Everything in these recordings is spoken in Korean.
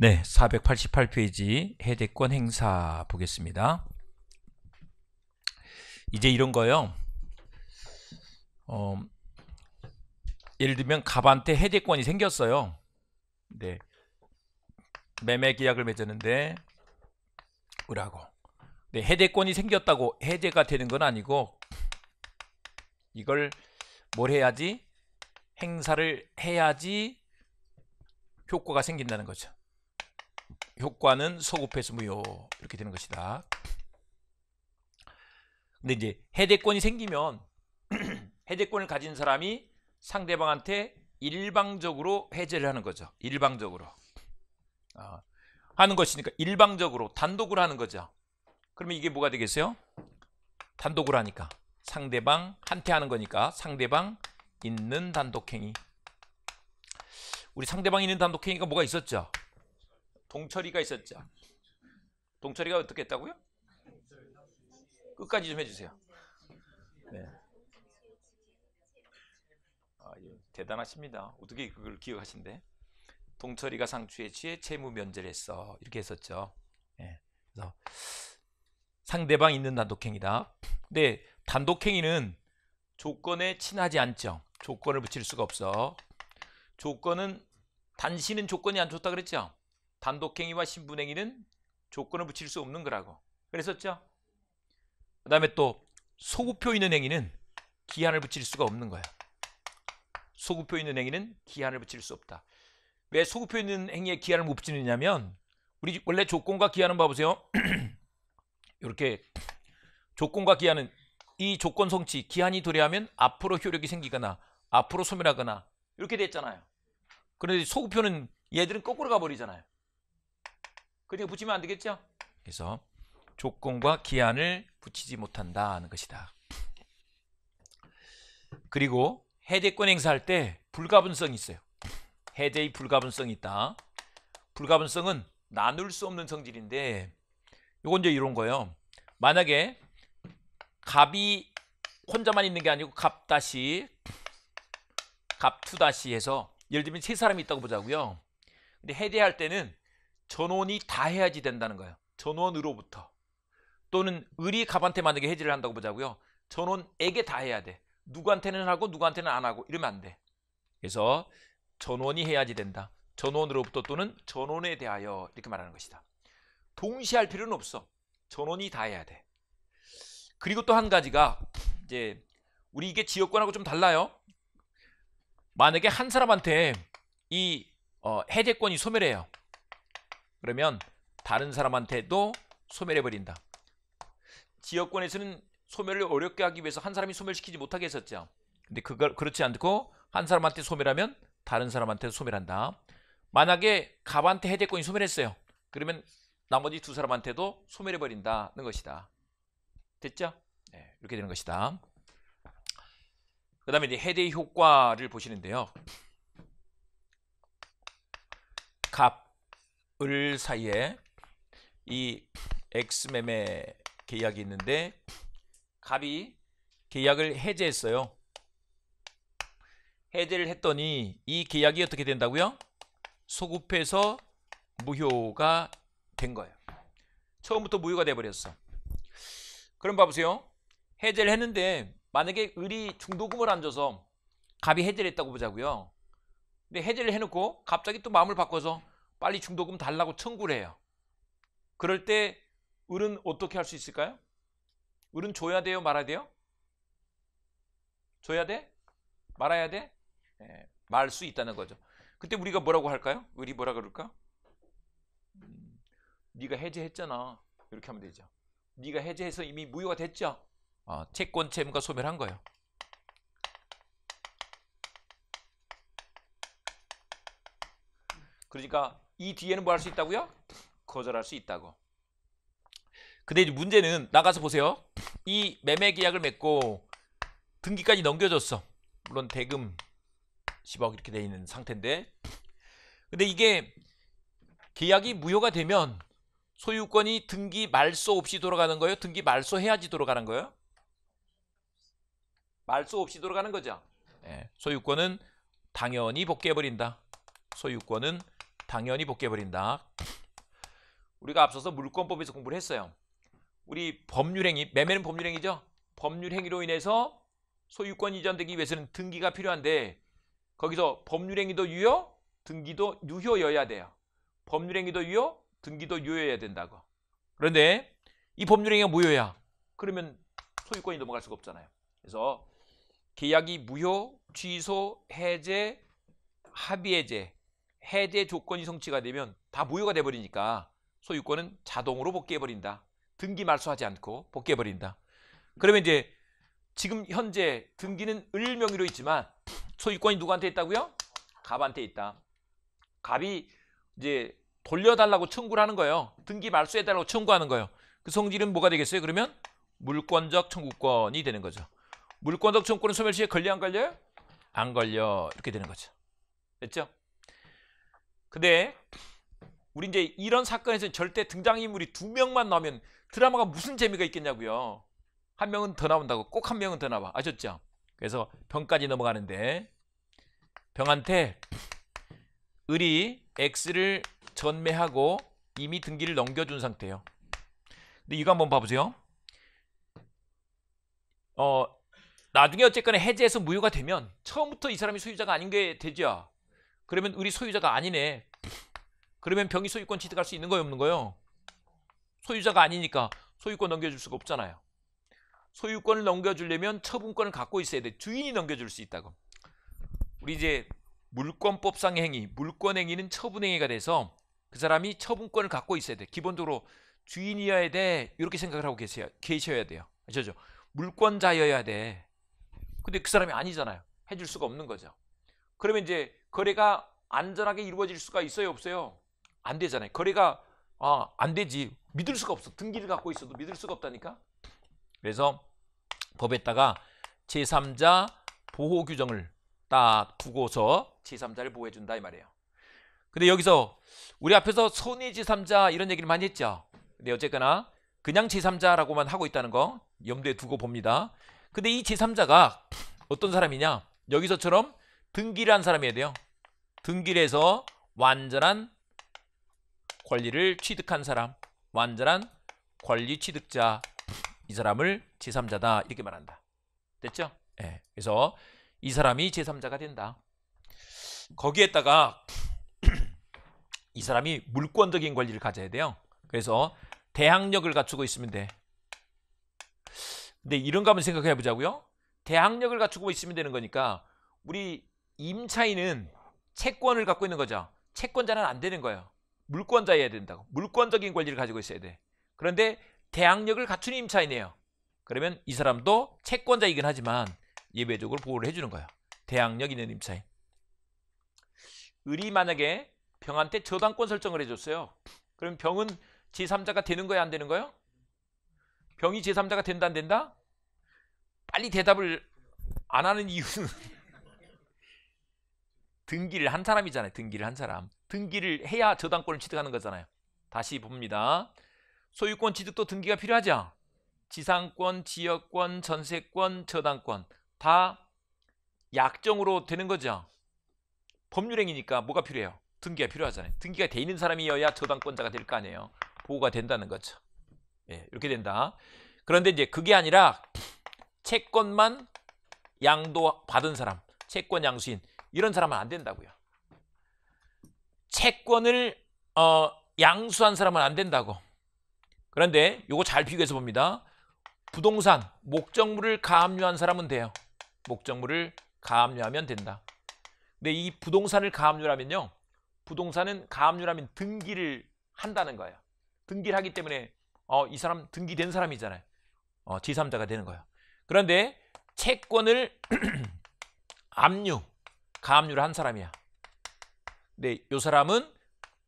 네, 488페이지 해대권 행사 보겠습니다. 이제 이런 거요. 어, 예를 들면 갑한테 해대권이 생겼어요. 네. 매매 계약을 맺었는데 으라고. 네, 해대권이 생겼다고 해제가 되는 건 아니고 이걸 뭘 해야지 행사를 해야지 효과가 생긴다는 거죠. 효과는 소급회수 무효 이렇게 되는 것이다. 근데 이제 해대권이 생기면 해대권을 가진 사람이 상대방한테 일방적으로 해제를 하는 거죠. 일방적으로 아, 하는 것이니까 일방적으로 단독으로 하는 거죠. 그러면 이게 뭐가 되겠어요? 단독으로 하니까 상대방한테 하는 거니까 상대방 있는 단독행위. 우리 상대방 있는 단독행위가 뭐가 있었죠? 동철이가 있었죠. 동철이가 어떻게 했다고요? 끝까지 좀 해주세요. 네. 아, 예, 대단하십니다. 어떻게 그걸 기억하신대? 동철이가 상추에 취해 채무 면제를 했어. 이렇게 했었죠. 예. 그래서 상대방 있는 단독행위다. 근데 단독행위는 조건에 친하지 않죠. 조건을 붙일 수가 없어. 조건은 단신은 조건이 안 좋다 그랬죠. 단독행위와 신분행위는 조건을 붙일 수 없는 거라고. 그랬었죠. 그 다음에 또 소구표 있는 행위는 기한을 붙일 수가 없는 거야. 소구표 있는 행위는 기한을 붙일 수 없다. 왜 소구표 있는 행위에 기한을 못 붙이느냐면 우리 원래 조건과 기한은 봐보세요. 이렇게 조건과 기한은 이 조건 성취 기한이 도래하면 앞으로 효력이 생기거나 앞으로 소멸하거나 이렇게 됐잖아요. 그런데 소구표는 얘들은 거꾸로 가버리잖아요. 그러니까 붙이면 안 되겠죠? 그래서 조건과 기한을 붙이지 못한다는 것이다. 그리고 해제권 행사할 때 불가분성이 있어요. 해제의 불가분성이 있다. 불가분성은 나눌 수 없는 성질인데 이건 이제 이런 거예요. 만약에 갑이 혼자만 있는 게 아니고 갑 다시 갑 two 다시 해서 예를 들면 세 사람이 있다고 보자고요. 근데 해제할 때는 전원이 다 해야지 된다는 거예요. 전원으로부터 또는 을이 갑한테 만약에 해지를 한다고 보자고요. 전원에게 다 해야 돼. 누구한테는 하고 누구한테는 안 하고 이러면 안 돼. 그래서 전원이 해야지 된다. 전원으로부터 또는 전원에 대하여 이렇게 말하는 것이다. 동시에 할 필요는 없어. 전원이 다 해야 돼. 그리고 또 한 가지가 이제 우리 이게 지역권하고 좀 달라요. 만약에 한 사람한테 이 어, 해제권이 소멸해요. 그러면 다른 사람한테도 소멸해 버린다. 지역권에서는 소멸을 어렵게 하기 위해서 한 사람이 소멸시키지 못하게 했었죠. 근데 그걸 그렇지 않고 한 사람한테 소멸하면 다른 사람한테도 소멸한다. 만약에 갑한테 해제권이 소멸했어요. 그러면 나머지 두 사람한테도 소멸해 버린다는 것이다. 됐죠? 네, 이렇게 되는 것이다. 그 다음에 이제 해대 효과를 보시는데요. 갑, 을 사이에 이 X매매 계약이 있는데 갑이 계약을 해제했어요. 해제를 했더니 이 계약이 어떻게 된다고요? 소급해서 무효가 된 거예요. 처음부터 무효가 돼 버렸어. 그럼 봐보세요. 해제를 했는데 만약에 을이 중도금을 안 줘서 갑이 해제를 했다고 보자고요. 근데 해제를 해놓고 갑자기 또 마음을 바꿔서 빨리 중도금 달라고 청구를 해요. 그럴 때 을은 어떻게 할 수 있을까요? 을은 줘야 돼요? 말아야 돼요? 줘야 돼? 말아야 돼? 네, 말수 있다는 거죠. 그때 우리가 뭐라고 할까요? 을이 뭐라 그럴까? 음, 네가 해제했잖아. 이렇게 하면 되죠. 네가 해제해서 이미 무효가 됐죠. 어, 채권 채무가 소멸한 거예요. 그러니까 이 뒤에는 뭐 할 수 있다고요? 거절할 수 있다고. 근데 이제 문제는 나가서 보세요. 이 매매 계약을 맺고 등기까지 넘겨줬어. 물론 대금 10억 이렇게 돼 있는 상태인데. 근데 이게 계약이 무효가 되면 소유권이 등기 말소 없이 돌아가는 거예요? 등기 말소 해야지 돌아가는 거예요? 말소 없이 돌아가는 거죠. 예, 소유권은 당연히 복귀해 버린다. 소유권은 당연히 복귀해버린다. 우리가 앞서서 물권법에서 공부를 했어요. 우리 법률행위, 매매는 법률행위죠. 법률행위로 인해서 소유권 이전되기 위해서는 등기가 필요한데 거기서 법률행위도 유효, 등기도 유효여야 돼요. 법률행위도 유효, 등기도 유효여야 된다고. 그런데 이 법률행위가 무효야. 그러면 소유권이 넘어갈 수가 없잖아요. 그래서 계약이 무효, 취소, 해제, 합의해제, 해제 조건이 성취가 되면 다 무효가 돼버리니까 소유권은 자동으로 복귀해버린다. 등기 말소하지 않고 복귀해버린다. 그러면 이제 지금 현재 등기는 을 명의로 있지만 소유권이 누구한테 있다고요? 갑한테 있다. 갑이 이제 돌려달라고 청구를 하는 거예요. 등기 말소해달라고 청구하는 거예요. 그 성질은 뭐가 되겠어요? 그러면 물권적 청구권이 되는 거죠. 물권적 청구권은 소멸시에 걸려 안 걸려요? 안 걸려 이렇게 되는 거죠. 됐죠? 근데 우리 이제 이런 사건에서 절대 등장인물이 두 명만 나오면 드라마가 무슨 재미가 있겠냐고요. 한 명은 더 나온다고 꼭 한 명은 더 나와 아셨죠? 그래서 병까지 넘어가는데 병한테 을이 X를 전매하고 이미 등기를 넘겨준 상태예요. 근데 이거 한번 봐보세요. 어 나중에 어쨌거나 해제해서 무효가 되면 처음부터 이 사람이 소유자가 아닌 게 되죠. 그러면 을이 소유자가 아니네. 그러면 병이 소유권 취득할 수 있는 거예요, 없는 거예요? 소유자가 아니니까 소유권 넘겨줄 수가 없잖아요. 소유권을 넘겨주려면 처분권을 갖고 있어야 돼. 주인이 넘겨줄 수 있다고. 우리 이제 물권법상의 행위, 물권행위는 처분행위가 돼서 그 사람이 처분권을 갖고 있어야 돼. 기본적으로 주인이어야 돼. 이렇게 생각을 하고 계셔야, 계셔야 돼요. 아시죠? 물권자여야 돼. 근데 그 사람이 아니잖아요. 해줄 수가 없는 거죠. 그러면 이제 거래가 안전하게 이루어질 수가 있어요, 없어요? 안 되잖아요. 거래가 아, 안 되지. 믿을 수가 없어. 등기를 갖고 있어도 믿을 수가 없다니까. 그래서 법에다가 제3자 보호 규정을 딱 두고서 제3자를 보호해 준다 이 말이에요. 근데 여기서 우리 앞에서 손해 제3자 이런 얘기를 많이 했죠. 근데 어쨌거나 그냥 제3자라고만 하고 있다는 거 염두에 두고 봅니다. 근데 이 제3자가 어떤 사람이냐? 여기서처럼 등기를 한 사람이어야 돼요. 등기를 해서 완전한 권리를 취득한 사람, 완전한 권리 취득자 이 사람을 제3자다 이렇게 말한다. 됐죠? 예. 네. 그래서 이 사람이 제3자가 된다. 거기에다가 이 사람이 물권적인 권리를 가져야 돼요. 그래서 대항력을 갖추고 있으면 돼. 근데 이런 거 한번 생각해 보자고요. 대항력을 갖추고 있으면 되는 거니까 우리 임차인은 채권을 갖고 있는 거죠. 채권자는 안 되는 거예요. 물권자여야 된다고. 물권적인 권리를 가지고 있어야 돼. 그런데 대항력을 갖춘 임차인이에요. 그러면 이 사람도 채권자이긴 하지만 예외적으로 보호를 해주는 거예요. 대항력 있는 임차인. 을이 만약에 병한테 저당권 설정을 해줬어요. 그럼 병은 제3자가 되는 거야 안 되는 거예요? 병이 제3자가 된다 안 된다? 빨리 대답을 안 하는 이유는 등기를 한 사람이잖아요. 등기를 한 사람. 등기를 해야 저당권을 취득하는 거잖아요. 다시 봅니다. 소유권 취득도 등기가 필요하죠. 지상권, 지역권, 전세권, 저당권 다 약정으로 되는 거죠. 법률행위니까 뭐가 필요해요? 등기가 필요하잖아요. 등기가 돼 있는 사람이어야 저당권자가 될 거 아니에요. 보호가 된다는 거죠. 예, 이렇게 된다. 그런데 이제 그게 아니라 채권만 양도 받은 사람, 채권 양수인 이런 사람은 안 된다고요. 채권을 어, 양수한 사람은 안 된다고. 그런데 요거 잘 비교해서 봅니다. 부동산 목적물을 가압류한 사람은 돼요. 목적물을 가압류하면 된다. 근데 이 부동산을 가압류하면요. 부동산은 가압류하면 등기를 한다는 거예요. 등기를 하기 때문에 어, 이 사람 등기된 사람이잖아요. 어, 제3자가 되는 거예요. 그런데 채권을 압류, 가압류를 한 사람이야. 근데 이 사람은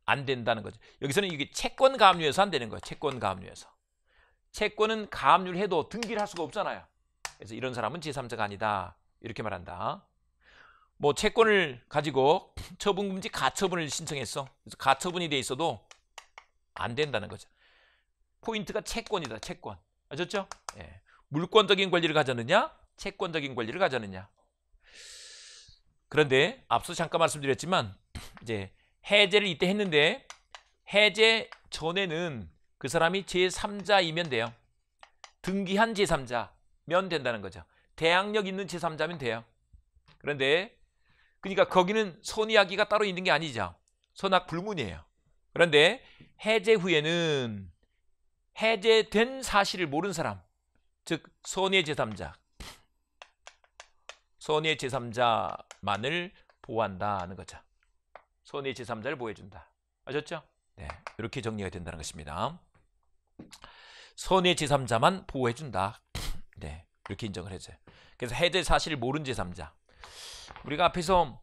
안 된다는 거죠. 여기서는 이게 채권 가압류에서 안 되는 거예요. 채권 가압류에서. 채권은 가압류를 해도 등기를 할 수가 없잖아요. 그래서 이런 사람은 제3자가 아니다. 이렇게 말한다. 뭐 채권을 가지고 처분금지 가처분을 신청했어. 그래서 가처분이 돼 있어도 안 된다는 거죠. 포인트가 채권이다. 채권. 아셨죠? 예. 물권적인 권리를 가졌느냐? 채권적인 권리를 가졌느냐? 그런데 앞서 잠깐 말씀드렸지만 이제 해제를 이때 했는데 해제 전에는 그 사람이 제3자이면 돼요. 등기한 제3자면 된다는 거죠. 대항력 있는 제3자면 돼요. 그런데 그러니까 거기는 손이야기가 따로 있는 게 아니죠. 선악 불문이에요. 그런데 해제 후에는 해제된 사실을 모르는 사람, 즉 손의 제3자, 손의 제3자만을 보호한다는 거죠. 손의 제3자를 보호해준다. 아셨죠? 네, 이렇게 정리가 된다는 것입니다. 손의 제3자만 보호해준다. 네, 이렇게 인정을 해줘요. 그래서 해제 사실을 모르는 제3자. 우리가 앞에서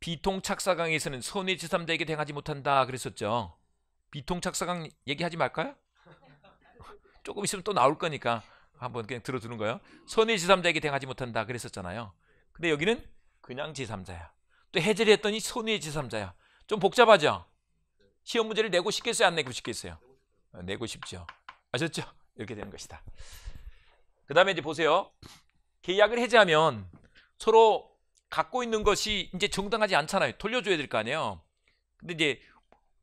비통착사강에서는 손의 제3자에게 대하지 못한다 그랬었죠. 비통착사강 얘기하지 말까요? 조금 있으면 또 나올 거니까 한번 그냥 들어두는 거예요. 손의 제3자에게 대하지 못한다 그랬었잖아요. 근데 여기는 그냥 제3자야. 또 해제를 했더니 손의 제3자야. 좀 복잡하죠? 시험 문제를 내고 싶겠어요? 안 내고 싶겠어요? 어, 내고 싶죠. 아셨죠? 이렇게 되는 것이다. 그 다음에 이제 보세요. 계약을 해제하면 서로 갖고 있는 것이 이제 정당하지 않잖아요. 돌려줘야 될 거 아니에요. 근데 이제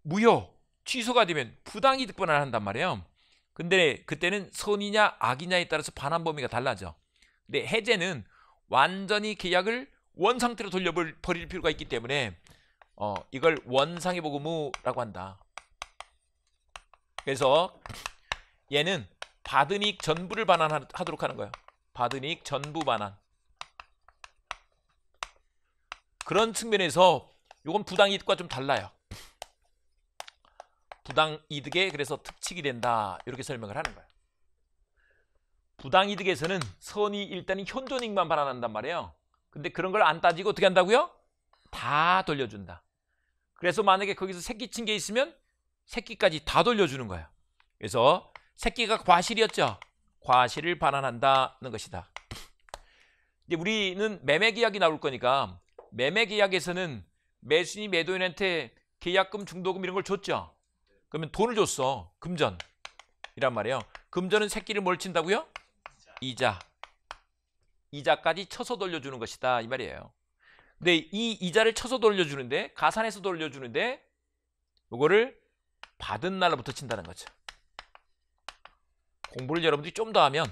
무효, 취소가 되면 부당이득 반환한단 말이에요. 근데 그때는 선이냐 악이냐에 따라서 반환 범위가 달라져. 근데 해제는 완전히 계약을 원 상태로 돌려버릴 필요가 있기 때문에 어, 이걸 원상의 보금무라고 한다. 그래서 얘는 받은 이익 전부를 반환하도록 하는 거예요. 받은 이익 전부 반환. 그런 측면에서 이건 부당이익과 좀 달라요. 부당 이득에 그래서 특칙이 된다 이렇게 설명을 하는 거예요. 부당 이득에서는 선이 일단은 현존이익만 반환한단 말이에요. 근데 그런 걸 안 따지고 어떻게 한다고요? 다 돌려준다. 그래서 만약에 거기서 새끼 친 게 있으면 새끼까지 다 돌려주는 거예요. 그래서 새끼가 과실이었죠. 과실을 반환한다는 것이다. 이제 우리는 매매 계약이 나올 거니까 매매 계약에서는 매수인이 매도인한테 계약금, 중도금 이런 걸 줬죠. 그러면 돈을 줬어. 금전. 이란 말이에요. 금전은 새끼를 뭘 친다고요? 이자. 이자까지 쳐서 돌려주는 것이다. 이 말이에요. 근데 이 이자를 쳐서 돌려주는데 가산해서 돌려주는데 이거를 받은 날부터 친다는 거죠. 공부를 여러분들이 좀 더 하면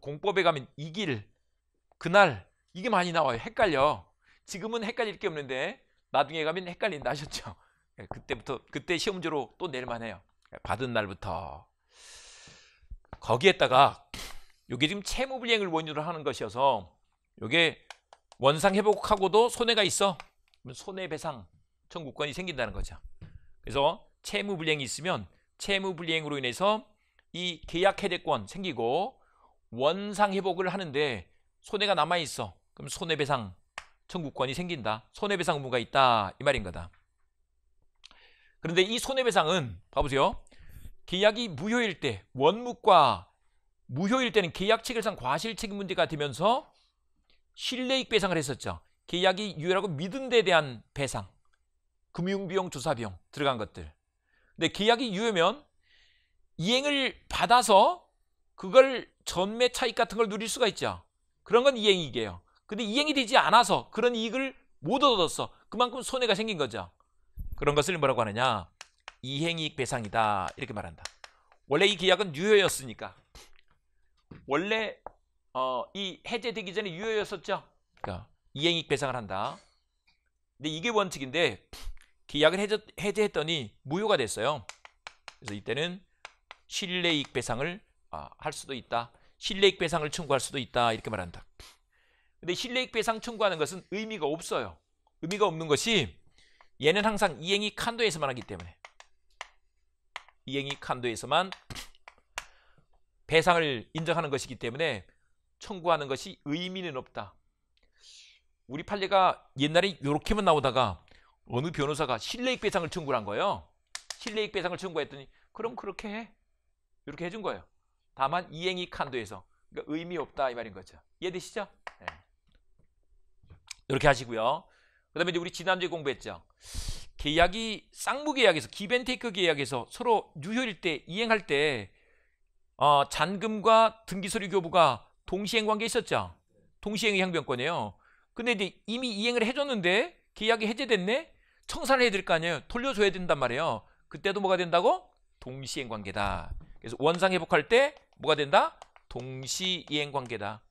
공법에 가면 이 길 그날 이게 많이 나와요. 헷갈려. 지금은 헷갈릴 게 없는데 나중에 가면 헷갈린다 하셨죠. 예, 그때부터 그때 시험 문제로 또 낼만해요. 받은 날부터 거기에다가 이게 지금 채무 불이행을 원인으로 하는 것이어서 이게 원상 회복하고도 손해가 있어. 손해배상 청구권이 생긴다는 거죠. 그래서 채무 불이행이 있으면 채무 불이행으로 인해서 이 계약 해제권 생기고 원상 회복을 하는데 손해가 남아 있어. 그럼 손해배상 청구권이 생긴다. 손해배상 의무가 있다. 이 말인 거다. 그런데 이 손해배상은 봐보세요. 계약이 무효일 때 원무과 무효일 때는 계약 체결상 과실 책임 문제가 되면서 실내익 배상을 했었죠. 계약이 유효라고 믿은 데 대한 배상. 금융비용, 조사비용 들어간 것들. 근데 계약이 유효면 이행을 받아서 그걸 전매 차익 같은 걸 누릴 수가 있죠. 그런 건 이행이익이에요. 근데 이행이 되지 않아서 그런 이익을 못 얻었어. 그만큼 손해가 생긴 거죠. 그런 것을 뭐라고 하느냐? 이행이익 배상이다. 이렇게 말한다. 원래 이 계약은 유효였으니까. 원래 어, 이 해제되기 전에 유효였었죠. 그러니까 이행이익 배상을 한다. 근데 이게 원칙인데 계약을 해제, 해제했더니 무효가 됐어요. 그래서 이때는 실내이익 배상을 아, 할 수도 있다. 실내이익 배상을 청구할 수도 있다. 이렇게 말한다. 근데 실내익 배상 청구하는 것은 의미가 없어요. 의미가 없는 것이 얘는 항상 이행이 칸도에서만 하기 때문에 이행이 칸도에서만 배상을 인정하는 것이기 때문에 청구하는 것이 의미는 없다. 우리 판례가 옛날에 이렇게만 나오다가 어느 변호사가 실내익 배상을 청구한 거예요. 실내익 배상을 청구했더니 그럼 그렇게 해. 이렇게 해준 거예요. 다만 이행이 칸도에서 그러니까 의미 없다 이 말인 거죠. 이해되시죠? 네. 이렇게 하시고요. 그 다음에 이제 우리 지난주에 공부했죠. 계약이 쌍무 계약에서 기벤테이크 계약에서 서로 유효일 때 이행할 때 어, 잔금과 등기서류 교부가 동시행 관계 있었죠. 동시행의 형변권이에요. 근데 이제 이미 이행을 해줬는데 계약이 해제됐네. 청산을 해야 될거 아니에요. 돌려줘야 된단 말이에요. 그때도 뭐가 된다고? 동시행 관계다. 그래서 원상 회복할 때 뭐가 된다? 동시이행 관계다.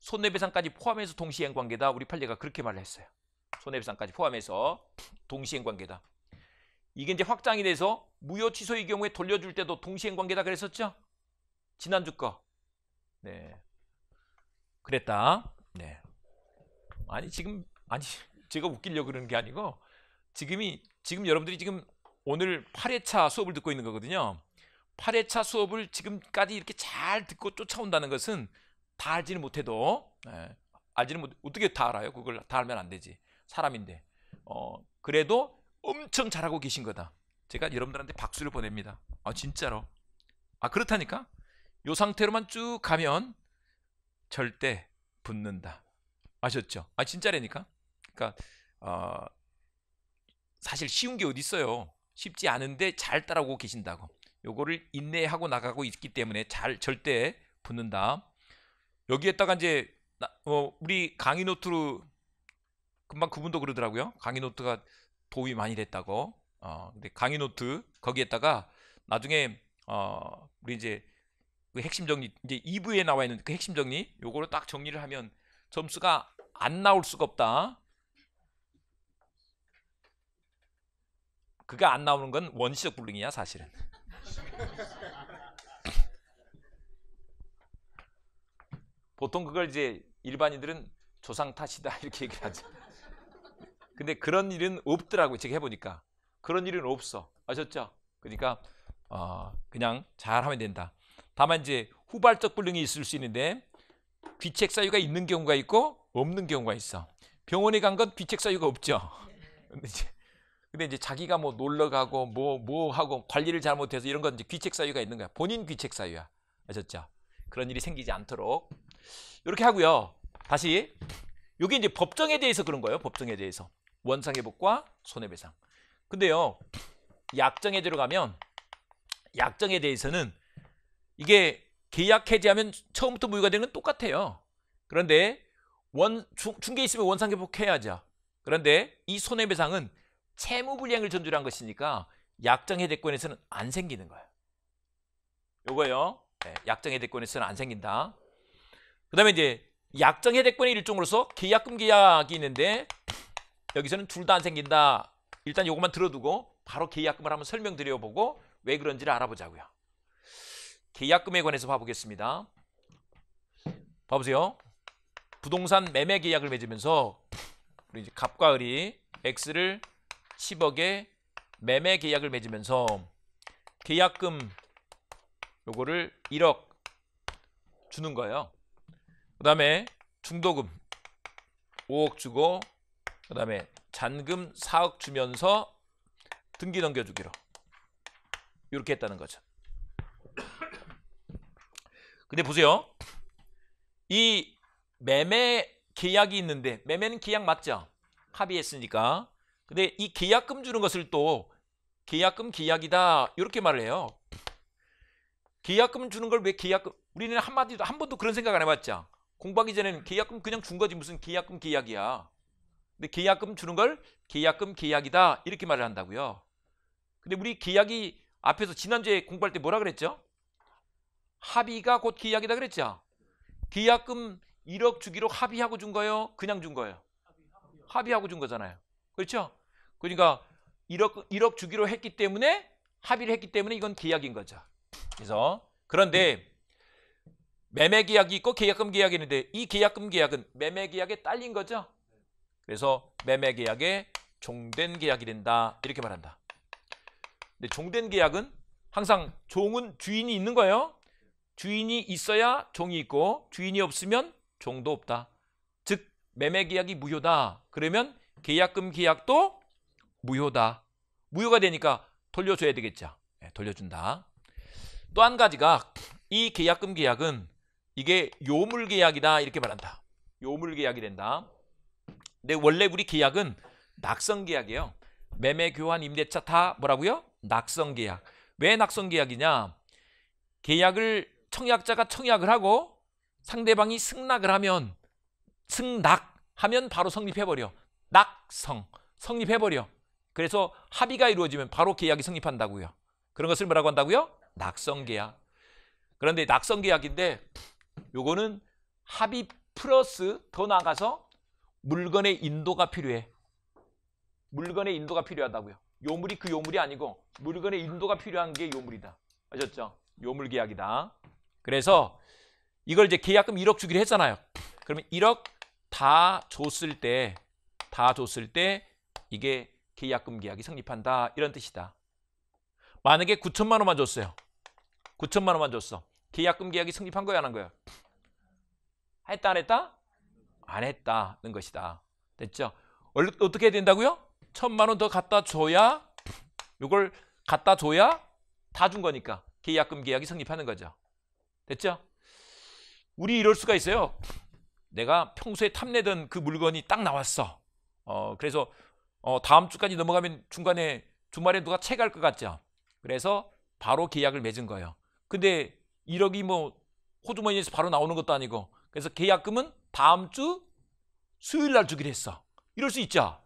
손해배상까지 포함해서 동시행 관계다. 우리 판례가 그렇게 말을 했어요. 손해배상까지 포함해서 동시행 관계다. 이게 이제 확장이 돼서 무효 취소의 경우에 돌려줄 때도 동시행 관계다 그랬었죠? 지난주 거. 네. 그랬다. 네. 아니 지금 아니 제가 웃기려고 그러는 게 아니고 지금이 지금 여러분들이 지금 오늘 8회차 수업을 듣고 있는 거거든요. 8회차 수업을 지금까지 이렇게 잘 듣고 쫓아온다는 것은 다 알지는 못해도 예, 알지는 못 어떻게 다 알아요? 그걸 다 알면 안 되지. 사람인데. 어, 그래도 엄청 잘하고 계신 거다. 제가 여러분들한테 박수를 보냅니다. 아, 진짜로. 아, 그렇다니까? 요 상태로만 쭉 가면 절대 붙는다. 아셨죠? 아, 진짜라니까? 그러니까 어, 사실 쉬운 게 어디 있어요. 쉽지 않은데 잘 따라오고 계신다고. 요거를 인내하고 나가고 있기 때문에 잘 절대 붙는다. 여기에다가 이제 나, 어, 우리 강의 노트로 금방 그분도 그러더라고요. 강의 노트가 도움이 많이 됐다고. 어, 근데 강의 노트 거기에다가 나중에 어, 우리 이제 그 핵심 정리 이제 2부에 나와 있는 그 핵심 정리 요거를 딱 정리를 하면 점수가 안 나올 수가 없다. 그게 안 나오는 건 원시적 불능이야 사실은. 보통 그걸 이제 일반인들은 조상 탓이다 이렇게 얘기하죠. 근데 그런 일은 없더라고요. 제가 해보니까 그런 일은 없어. 아셨죠? 그러니까 어, 그냥 잘하면 된다. 다만 이제 후발적 불능이 있을 수 있는데 귀책 사유가 있는 경우가 있고 없는 경우가 있어. 병원에 간 건 귀책 사유가 없죠. 근데 이제, 근데 이제 자기가 뭐 놀러 가고 뭐뭐 뭐 하고 관리를 잘못해서 이런 건 이제 귀책 사유가 있는 거야. 본인 귀책 사유야. 아셨죠? 그런 일이 생기지 않도록 이렇게 하고요. 다시 여기 이제 법정에 대해서 그런 거예요. 법정에 대해서 원상회복과 손해배상. 근데요 약정에 들어가면 약정에 대해서는 이게 계약 해지하면 처음부터 무효가 되는 건 똑같아요. 그런데 원 중, 중개 있으면 원상회복해야죠. 그런데 이 손해배상은 채무불이행을 전제로 한 것이니까 약정해대권에서는 안 생기는 거예요. 요거요. 네, 약정해대권에서는 안 생긴다. 그 다음에 이제 약정해대권의 일종으로서 계약금 계약이 있는데 여기서는 둘 다 안 생긴다. 일단 요것만 들어두고 바로 계약금을 한번 설명드려보고 왜 그런지를 알아보자고요. 계약금에 관해서 봐보겠습니다. 봐보세요. 부동산 매매 계약을 맺으면서 우리 이제 갑과 을이 X를 10억에 매매 계약을 맺으면서 계약금 요거를 1억 주는 거예요. 그 다음에 중도금 5억 주고 그 다음에 잔금 4억 주면서 등기 넘겨주기로 이렇게 했다는 거죠. 근데 보세요. 이 매매 계약이 있는데 매매는 계약 맞죠? 합의했으니까. 근데 이 계약금 주는 것을 또 계약금 계약이다 이렇게 말을 해요. 계약금 주는 걸 왜 계약금 우리는 한마디도 한 번도 그런 생각 안 해봤죠. 공부하기 전에는 계약금 그냥 준 거지 무슨 계약금 계약이야. 근데 계약금 주는 걸 계약금 계약이다 이렇게 말을 한다고요. 근데 우리 계약이 앞에서 지난주에 공부할 때 뭐라 그랬죠? 합의가 곧 계약이다 그랬죠. 계약금 1억 주기로 합의하고 준 거예요? 그냥 준 거예요? 합의하고 준 거잖아요. 그렇죠? 그러니까 1억, 1억 주기로 했기 때문에 합의를 했기 때문에 이건 계약인 거죠. 그래서 그런데 매매 계약이 있고 계약금 계약이 있는데 이 계약금 계약은 매매 계약에 딸린 거죠. 그래서 매매 계약에 종된 계약이 된다. 이렇게 말한다. 근데 종된 계약은 항상 종은 주인이 있는 거예요. 주인이 있어야 종이 있고 주인이 없으면 종도 없다. 즉 매매 계약이 무효다. 그러면 계약금 계약도 무효다. 무효가 되니까 돌려줘야 되겠죠. 네, 돌려준다. 또 한 가지가 이 계약금 계약은 이게 요물 계약이다 이렇게 말한다. 요물 계약이 된다. 근데 원래 우리 계약은 낙성 계약이에요. 매매, 교환, 임대차 다 뭐라고요? 낙성 계약. 왜 낙성 계약이냐? 계약을 청약자가 청약을 하고 상대방이 승낙을 하면 승낙하면 바로 성립해 버려. 낙성 성립해 버려. 그래서 합의가 이루어지면 바로 계약이 성립한다고요. 그런 것을 뭐라고 한다고요? 낙성 계약. 그런데 낙성 계약인데 요거는 합의 플러스 더 나아가서 물건의 인도가 필요해. 물건의 인도가 필요하다고요. 요물이 그 요물이 아니고 물건의 인도가 필요한 게 요물이다. 아셨죠? 요물 계약이다. 그래서 이걸 이제 계약금 1억 주기로 했잖아요. 그러면 1억 다 줬을 때, 다 줬을 때 이게 계약금 계약이 성립한다. 이런 뜻이다. 만약에 9천만 원만 줬어요. 9천만 원만 줬어. 계약금 계약이 성립한 거야, 안 한 거야? 했다, 안 했다? 안 했다는 것이다. 됐죠? 얼- 어떻게 해야 된다고요? 천만 원 더 갖다 줘야 이걸 갖다 줘야 다 준 거니까 계약금 계약이 성립하는 거죠. 됐죠? 우리 이럴 수가 있어요. 내가 평소에 탐내던 그 물건이 딱 나왔어. 어, 그래서 어, 다음 주까지 넘어가면 중간에 주말에 누가 채갈 것 같죠. 그래서 바로 계약을 맺은 거예요. 근데 1억이 뭐 호주머니에서 바로 나오는 것도 아니고 그래서 계약금은 다음 주 수요일 날 주기로 했어. 이럴 수 있죠.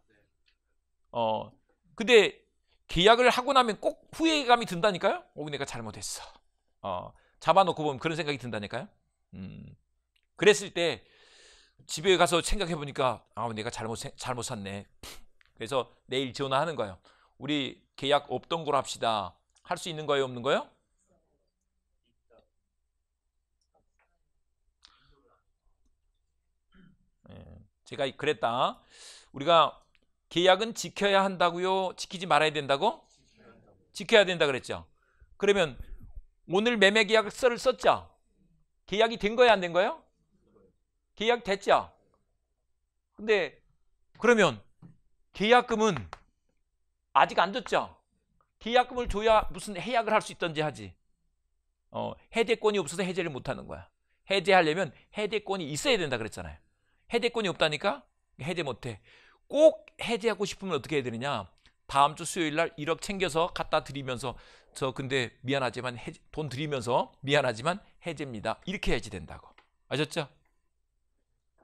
어, 근데 계약을 하고 나면 꼭 후회감이 든다니까요. 오, 내가 잘못했어. 어, 잡아놓고 보면 그런 생각이 든다니까요. 음, 그랬을 때 집에 가서 생각해 보니까 아, 내가 잘못 생- 잘못 샀네. 그래서 내일 전화하는 거예요. 우리 계약 없던 걸로 합시다. 할 수 있는 거예요, 없는 거예요? 예, 제가 그랬다. 우리가 계약은 지켜야 한다고요? 지키지 말아야 된다고? 지켜야 된다 그랬죠. 그러면 오늘 매매 계약서를 썼죠. 계약이 된 거야, 안된 거예요? 계약 됐죠. 근데 그러면 계약금은 아직 안 줬죠. 계약금을 줘야 무슨 해약을 할 수 있던지 하지. 어, 해제권이 없어서 해제를 못 하는 거야. 해제하려면 해제권이 있어야 된다 그랬잖아요. 해제권이 없다니까 해제 못 해. 꼭 해제하고 싶으면 어떻게 해야 되느냐? 다음 주 수요일 날 1억 챙겨서 갖다 드리면서 저 근데 미안하지만 해제, 돈 드리면서 미안하지만 해제입니다. 이렇게 해야지 된다고. 아셨죠?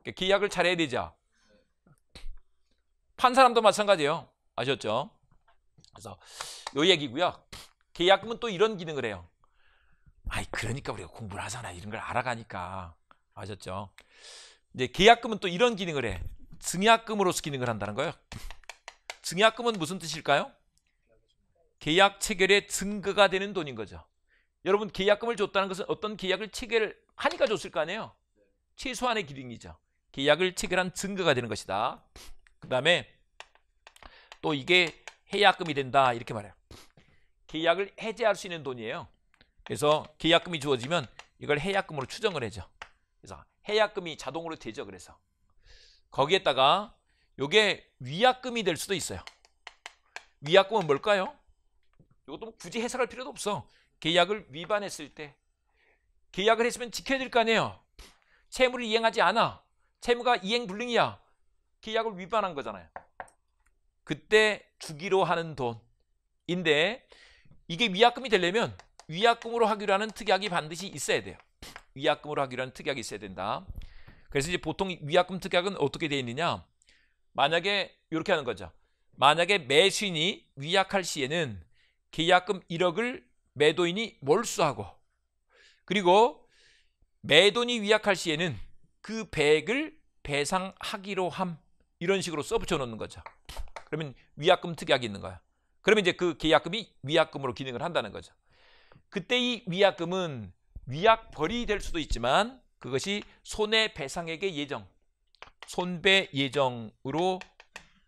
그러니까 계약을 잘해야 되죠. 판 사람도 마찬가지예요. 아셨죠? 그래서 요 얘기고요. 계약금은 또 이런 기능을 해요. 아이 그러니까 우리가 공부를 하잖아. 이런 걸 알아가니까. 아셨죠? 이제 계약금은 또 이런 기능을 해. 증약금으로서 기능을 한다는 거예요. 증약금은 무슨 뜻일까요? 계약 체결의 증거가 되는 돈인 거죠. 여러분 계약금을 줬다는 것은 어떤 계약을 체결 하니까 줬을 거 아니에요. 최소한의 기능이죠. 계약을 체결한 증거가 되는 것이다. 그 다음에 또 이게 해약금이 된다 이렇게 말해요. 계약을 해제할 수 있는 돈이에요. 그래서 계약금이 주어지면 이걸 해약금으로 추정을 해죠. 그래서 해약금이 자동으로 되죠. 그래서 거기에다가 이게 위약금이 될 수도 있어요. 위약금은 뭘까요? 이것도 뭐 굳이 해석할 필요도 없어. 계약을 위반했을 때 계약을 했으면 지켜야 될 거 아니에요. 채무를 이행하지 않아. 채무가 이행 불능이야. 계약을 위반한 거잖아요. 그때 주기로 하는 돈인데 이게 위약금이 되려면 위약금으로 하기로 하는 특약이 반드시 있어야 돼요. 위약금으로 하기로 하는 특약이 있어야 된다. 그래서 이제 보통 위약금 특약은 어떻게 되어 있느냐? 만약에 이렇게 하는 거죠. 만약에 매수인이 위약할 시에는 계약금 1억을 매도인이 몰수하고 그리고 매도인이 위약할 시에는 그 배액을 배상하기로 함 이런 식으로 써붙여 놓는 거죠. 그러면 위약금 특약이 있는 거야. 그러면 이제 그 계약금이 위약금으로 기능을 한다는 거죠. 그때 이 위약금은 위약벌이 될 수도 있지만 그것이 손해배상액의 예정, 손배 예정으로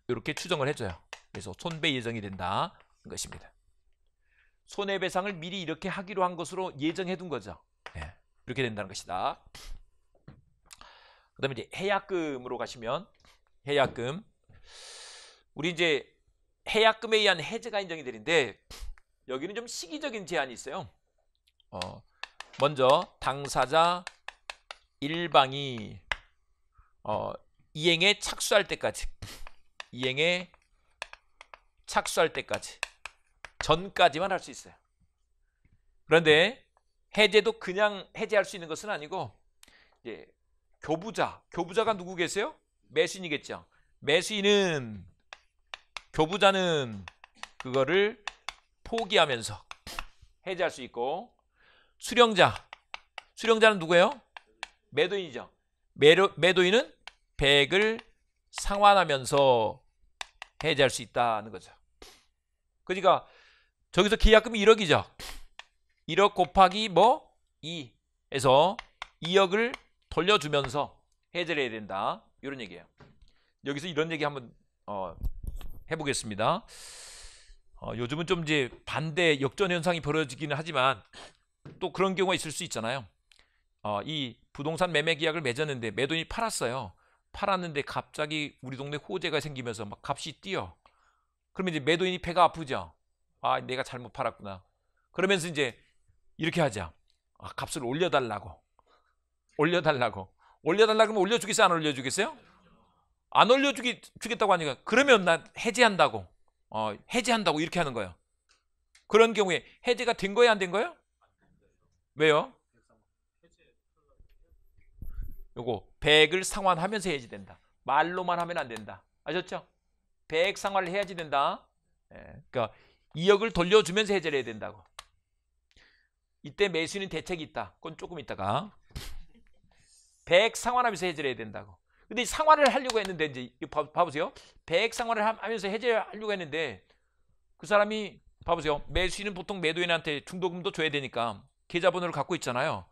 이렇게 추정을 해줘요. 그래서 손배 예정이 된다는 것입니다. 손해배상을 미리 이렇게 하기로 한 것으로 예정해 둔 거죠. 예, 이렇게 된다는 것이다. 그 다음에 이제 해약금으로 가시면 해약금 우리 이제 해약금에 의한 해제가 인정이 되는데 여기는 좀 시기적인 제한이 있어요. 어, 먼저 당사자 일방이 어, 이행에 착수할 때까지 이행에 착수할 때까지 전까지만 할 수 있어요. 그런데 해제도 그냥 해제할 수 있는 것은 아니고 이제 교부자, 교부자가 누구 계세요? 매수인이겠죠. 매수인은 교부자는 그거를 포기하면서 해지할 수 있고 수령자 수령자는 누구예요? 매도인이죠. 매도, 매도인은 100을 상환하면서 해지할 수 있다는 거죠. 그러니까 저기서 계약금이 1억이죠. 1억 곱하기 뭐 2에서 2억을 돌려주면서 해지를 해야 된다. 이런 얘기예요. 여기서 이런 얘기 한번 어, 해보겠습니다. 어, 요즘은 좀 이제 반대 역전 현상이 벌어지기는 하지만 또 그런 경우가 있을 수 있잖아요. 어, 이 부동산 매매 계약을 맺었는데 매도인이 팔았어요. 팔았는데 갑자기 우리 동네 호재가 생기면서 막 값이 뛰어. 그러면 이제 매도인이 배가 아프죠. 아, 내가 잘못 팔았구나. 그러면서 이제 이렇게 하자. 아, 값을 올려달라고. 올려달라고. 올려달라 그러면 올려주겠어요? 안 올려주겠어요? 안 올려주기 주겠다고 하니까 그러면 나 해지한다고. 어, 해지한다고 이렇게 하는 거예요. 그런 경우에 해지가 된 거예요, 안 된 거예요? 왜요? 요거 100을 상환하면서 해야지 된다. 말로만 하면 안 된다. 아셨죠? 100 상환을 해야지 된다. 예, 그러니까 2억을 돌려주면서 해제를 해야 된다고. 이때 매수인은 대책이 있다. 그건 조금 있다가 100 상환하면서 해제를 해야 된다고. 근데 상환을 하려고 했는데 이제 봐, 보세요. 100 상환을 하면서 해제를 하려고 했는데 그 사람이 봐보세요. 매수인은 보통 매도인한테 중도금도 줘야 되니까 계좌번호를 갖고 있잖아요.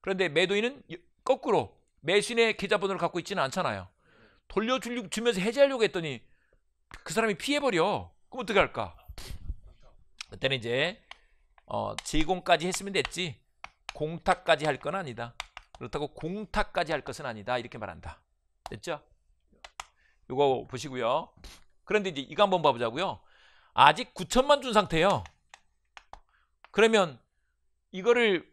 그런데 매도인은 거꾸로 매수인의 계좌번호를 갖고 있지는 않잖아요. 돌려주면서 해제하려고 했더니 그 사람이 피해버려. 그럼 어떻게 할까? 그때는 이제 어, 제공까지 했으면 됐지 공탁까지 할 건 아니다. 그렇다고 공탁까지 할 것은 아니다. 이렇게 말한다. 됐죠? 이거 보시고요. 그런데 이제 이거 한번 봐보자고요. 아직 9천만 준 상태예요. 그러면 이거를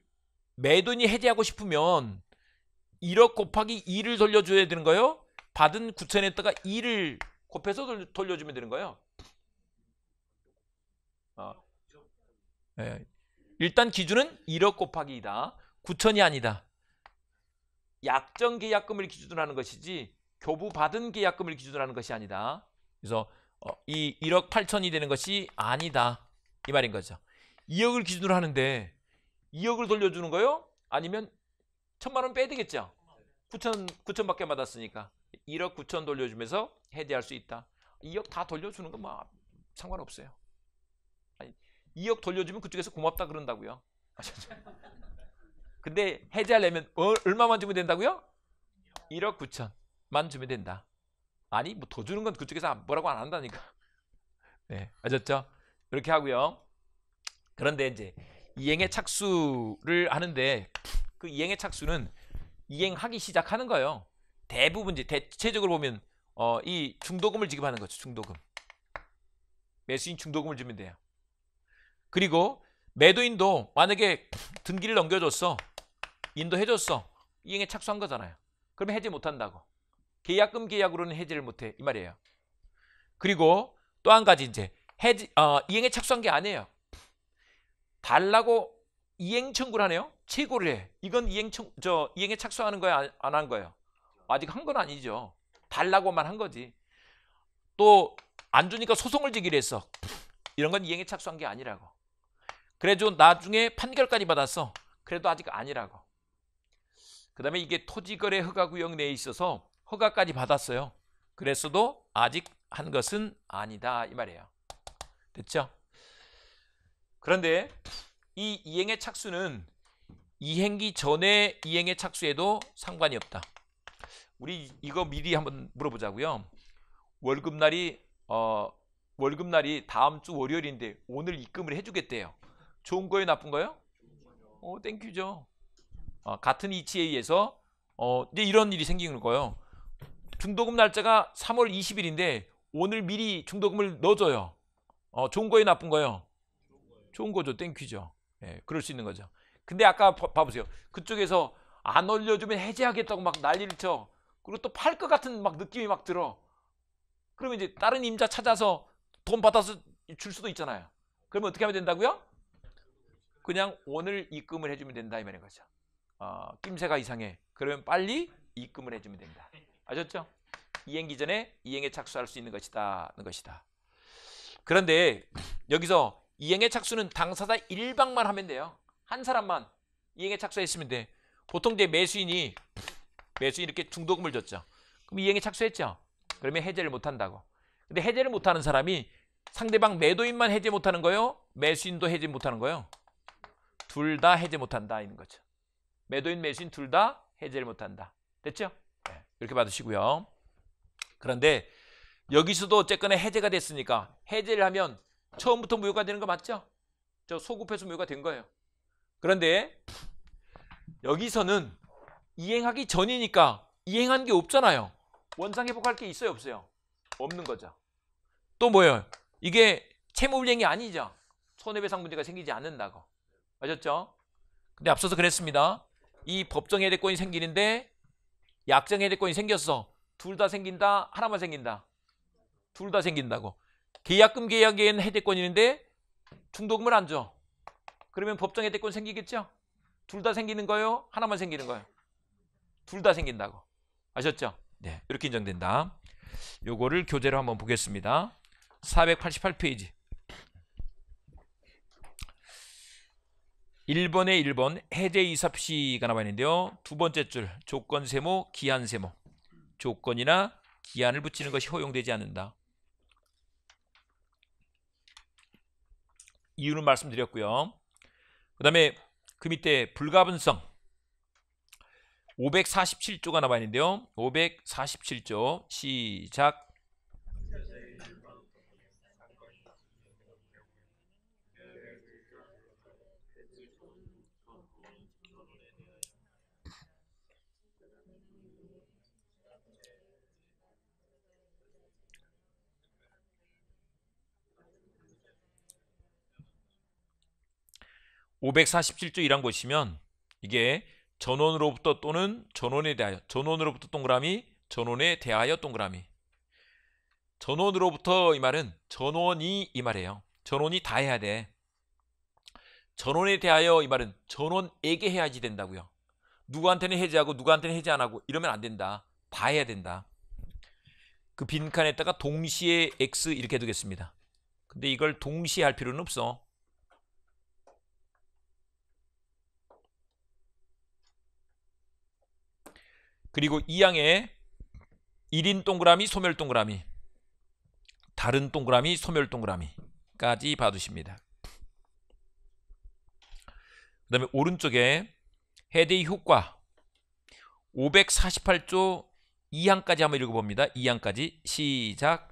매도인이 해지하고 싶으면 1억 곱하기 2를 돌려줘야 되는 거예요? 받은 9천에다가 2를 곱해서 돌려 주면 되는 거예요. 어. 네. 일단 기준은 1억 곱하기 2다. 9천이 아니다. 약정 계약금을 기준으로 하는 것이지 교부 받은 계약금을 기준으로 하는 것이 아니다. 그래서 어, 이 1억 8천이 되는 것이 아니다. 이 말인 거죠. 2억을 기준으로 하는데 2억을 돌려주는 거요? 아니면 천만 원 빼야 되겠죠. 9천 9천밖에 받았으니까 1억 9천 돌려주면서 해지할 수 있다. 2억 다 돌려주는 건 뭐 상관없어요. 아니, 2억 돌려주면 그쪽에서 고맙다 그런다고요. 아셨죠? 근데 해지하려면 어, 얼마만 주면 된다고요? 1억 9천만 주면 된다. 아니 뭐 더 주는 건 그쪽에서 뭐라고 안 한다니까. 네, 아셨죠? 이렇게 하고요. 그런데 이제 이행의 착수를 하는데 그 이행의 착수는 이행하기 시작하는 거예요. 대부분 이제 대체적으로 보면 어, 이 중도금을 지급하는 거죠. 중도금. 매수인 중도금을 주면 돼요. 그리고 매도인도 만약에 등기를 넘겨줬어. 인도해줬어. 이행에 착수한 거잖아요. 그러면 해지 못한다고. 계약금 계약으로는 해지를 못해. 이 말이에요. 그리고 또 한 가지 이제 해지, 어, 이행에 착수한 게 아니에요. 달라고 이행 청구를 하네요. 최고를 해. 이건 이행 청, 저 이행에 착수하는 거야, 안 한 거예요? 아직 한 건 아니죠. 달라고만 한 거지. 또 안 주니까 소송을 제기를 했어. 이런 건 이행에 착수한 게 아니라고. 그래도 나중에 판결까지 받았어. 그래도 아직 아니라고. 그 다음에 이게 토지거래 허가 구역 내에 있어서 허가까지 받았어요. 그랬어도 아직 한 것은 아니다 이 말이에요. 됐죠? 그런데 이 이행의 착수는 이행기 전에 이행의 착수에도 상관이 없다. 우리 이거 미리 한번 물어보자고요. 월급날이 어 월급날이 다음 주 월요일인데 오늘 입금을 해주겠대요. 좋은 거예요, 나쁜 거예요? 어, thank you죠. 어, 같은 이치에 의해서 어, 이제 이런 일이 생기는 거예요. 중도금 날짜가 3월 20일인데 오늘 미리 중도금을 넣어줘요. 어, 좋은 거예요, 나쁜 거예요? 좋은 거죠, thank you죠. 예, 그럴 수 있는 거죠. 근데 아까 봐, 봐보세요. 그쪽에서 안 올려주면 해제하겠다고 막 난리를 쳐. 그리고 또 팔 것 같은 막 느낌이 막 들어. 그러면 이제 다른 임자 찾아서 돈 받아서 줄 수도 있잖아요. 그러면 어떻게 하면 된다고요? 그냥 오늘 입금을 해주면 된다 이 말인 거죠. 어, 낌새가 이상해. 그러면 빨리 입금을 해주면 된다. 아셨죠? 이행기 전에 이행에 착수할 수 있는 것이다. 는 것이다. 그런데 여기서 이행의 착수는 당사자 일방만 하면 돼요. 한 사람만 이행에 착수했으면 돼. 보통 이제 매수인이 매수인 이렇게 중도금을 줬죠. 그럼 이행에 착수했죠. 그러면 해제를 못 한다고. 근데 해제를 못 하는 사람이 상대방 매도인만 해제 못 하는 거요? 매수인도 해제 못 하는 거요? 둘 다 해제 못 한다 이는 거죠. 매도인 매수인 둘 다 해제를 못 한다. 됐죠? 네, 이렇게 받으시고요. 그런데 여기서도 어쨌거나 해제가 됐으니까 해제를 하면 처음부터 무효가 되는 거 맞죠? 저 소급해서 무효가 된 거예요. 그런데 여기서는 이행하기 전이니까 이행한 게 없잖아요. 원상 회복할 게 있어요, 없어요? 없는 거죠. 또 뭐예요? 이게 채무불이행이 아니죠. 손해배상 문제가 생기지 않는다고. 아셨죠? 근데 앞서서 그랬습니다. 이 법정 해대권이 생기는데 약정 해대권이 생겼어. 둘 다 생긴다, 하나만 생긴다. 둘 다 생긴다고. 계약금 계약에는 해대권이 있는데 중도금을 안 줘. 그러면 법정 해대권 생기겠죠? 둘 다 생기는 거예요? 하나만 생기는 거예요? 둘 다 생긴다고. 아셨죠? 네. 이렇게 인정된다. 요거를 교재로 한번 보겠습니다. 488페이지. 1번에 1번 해제 이삽시가 나와 있는데요. 두 번째 줄 조건 세모, 기한 세모. 조건이나 기한을 붙이는 것이 허용되지 않는다. 이유는 말씀드렸고요. 그 다음에 그 밑에 불가분성 547조가 나와 있는데요. 547조 시작 (547조) 이란 것이면 이게 전원으로부터 또는 전원에 대하여 전원으로부터 동그라미 전원에 대하여 동그라미 전원으로부터 이 말은 전원이 이 말이에요. 전원이 다 해야 돼. 전원에 대하여 이 말은 전원에게 해야지 된다고요. 누구한테는 해제하고 누구한테는 해제 안 하고 이러면 안 된다. 다 해야 된다. 그 빈칸에다가 동시에 x 이렇게 두겠습니다. 근데 이걸 동시에 할 필요는 없어 그리고 이 양에 1인 동그라미, 소멸 동그라미, 다른 동그라미, 소멸 동그라미까지 봐두십니다. 그 다음에 오른쪽에 헤드의 효과 548조 2항까지 한번 읽어봅니다. 2항까지 시작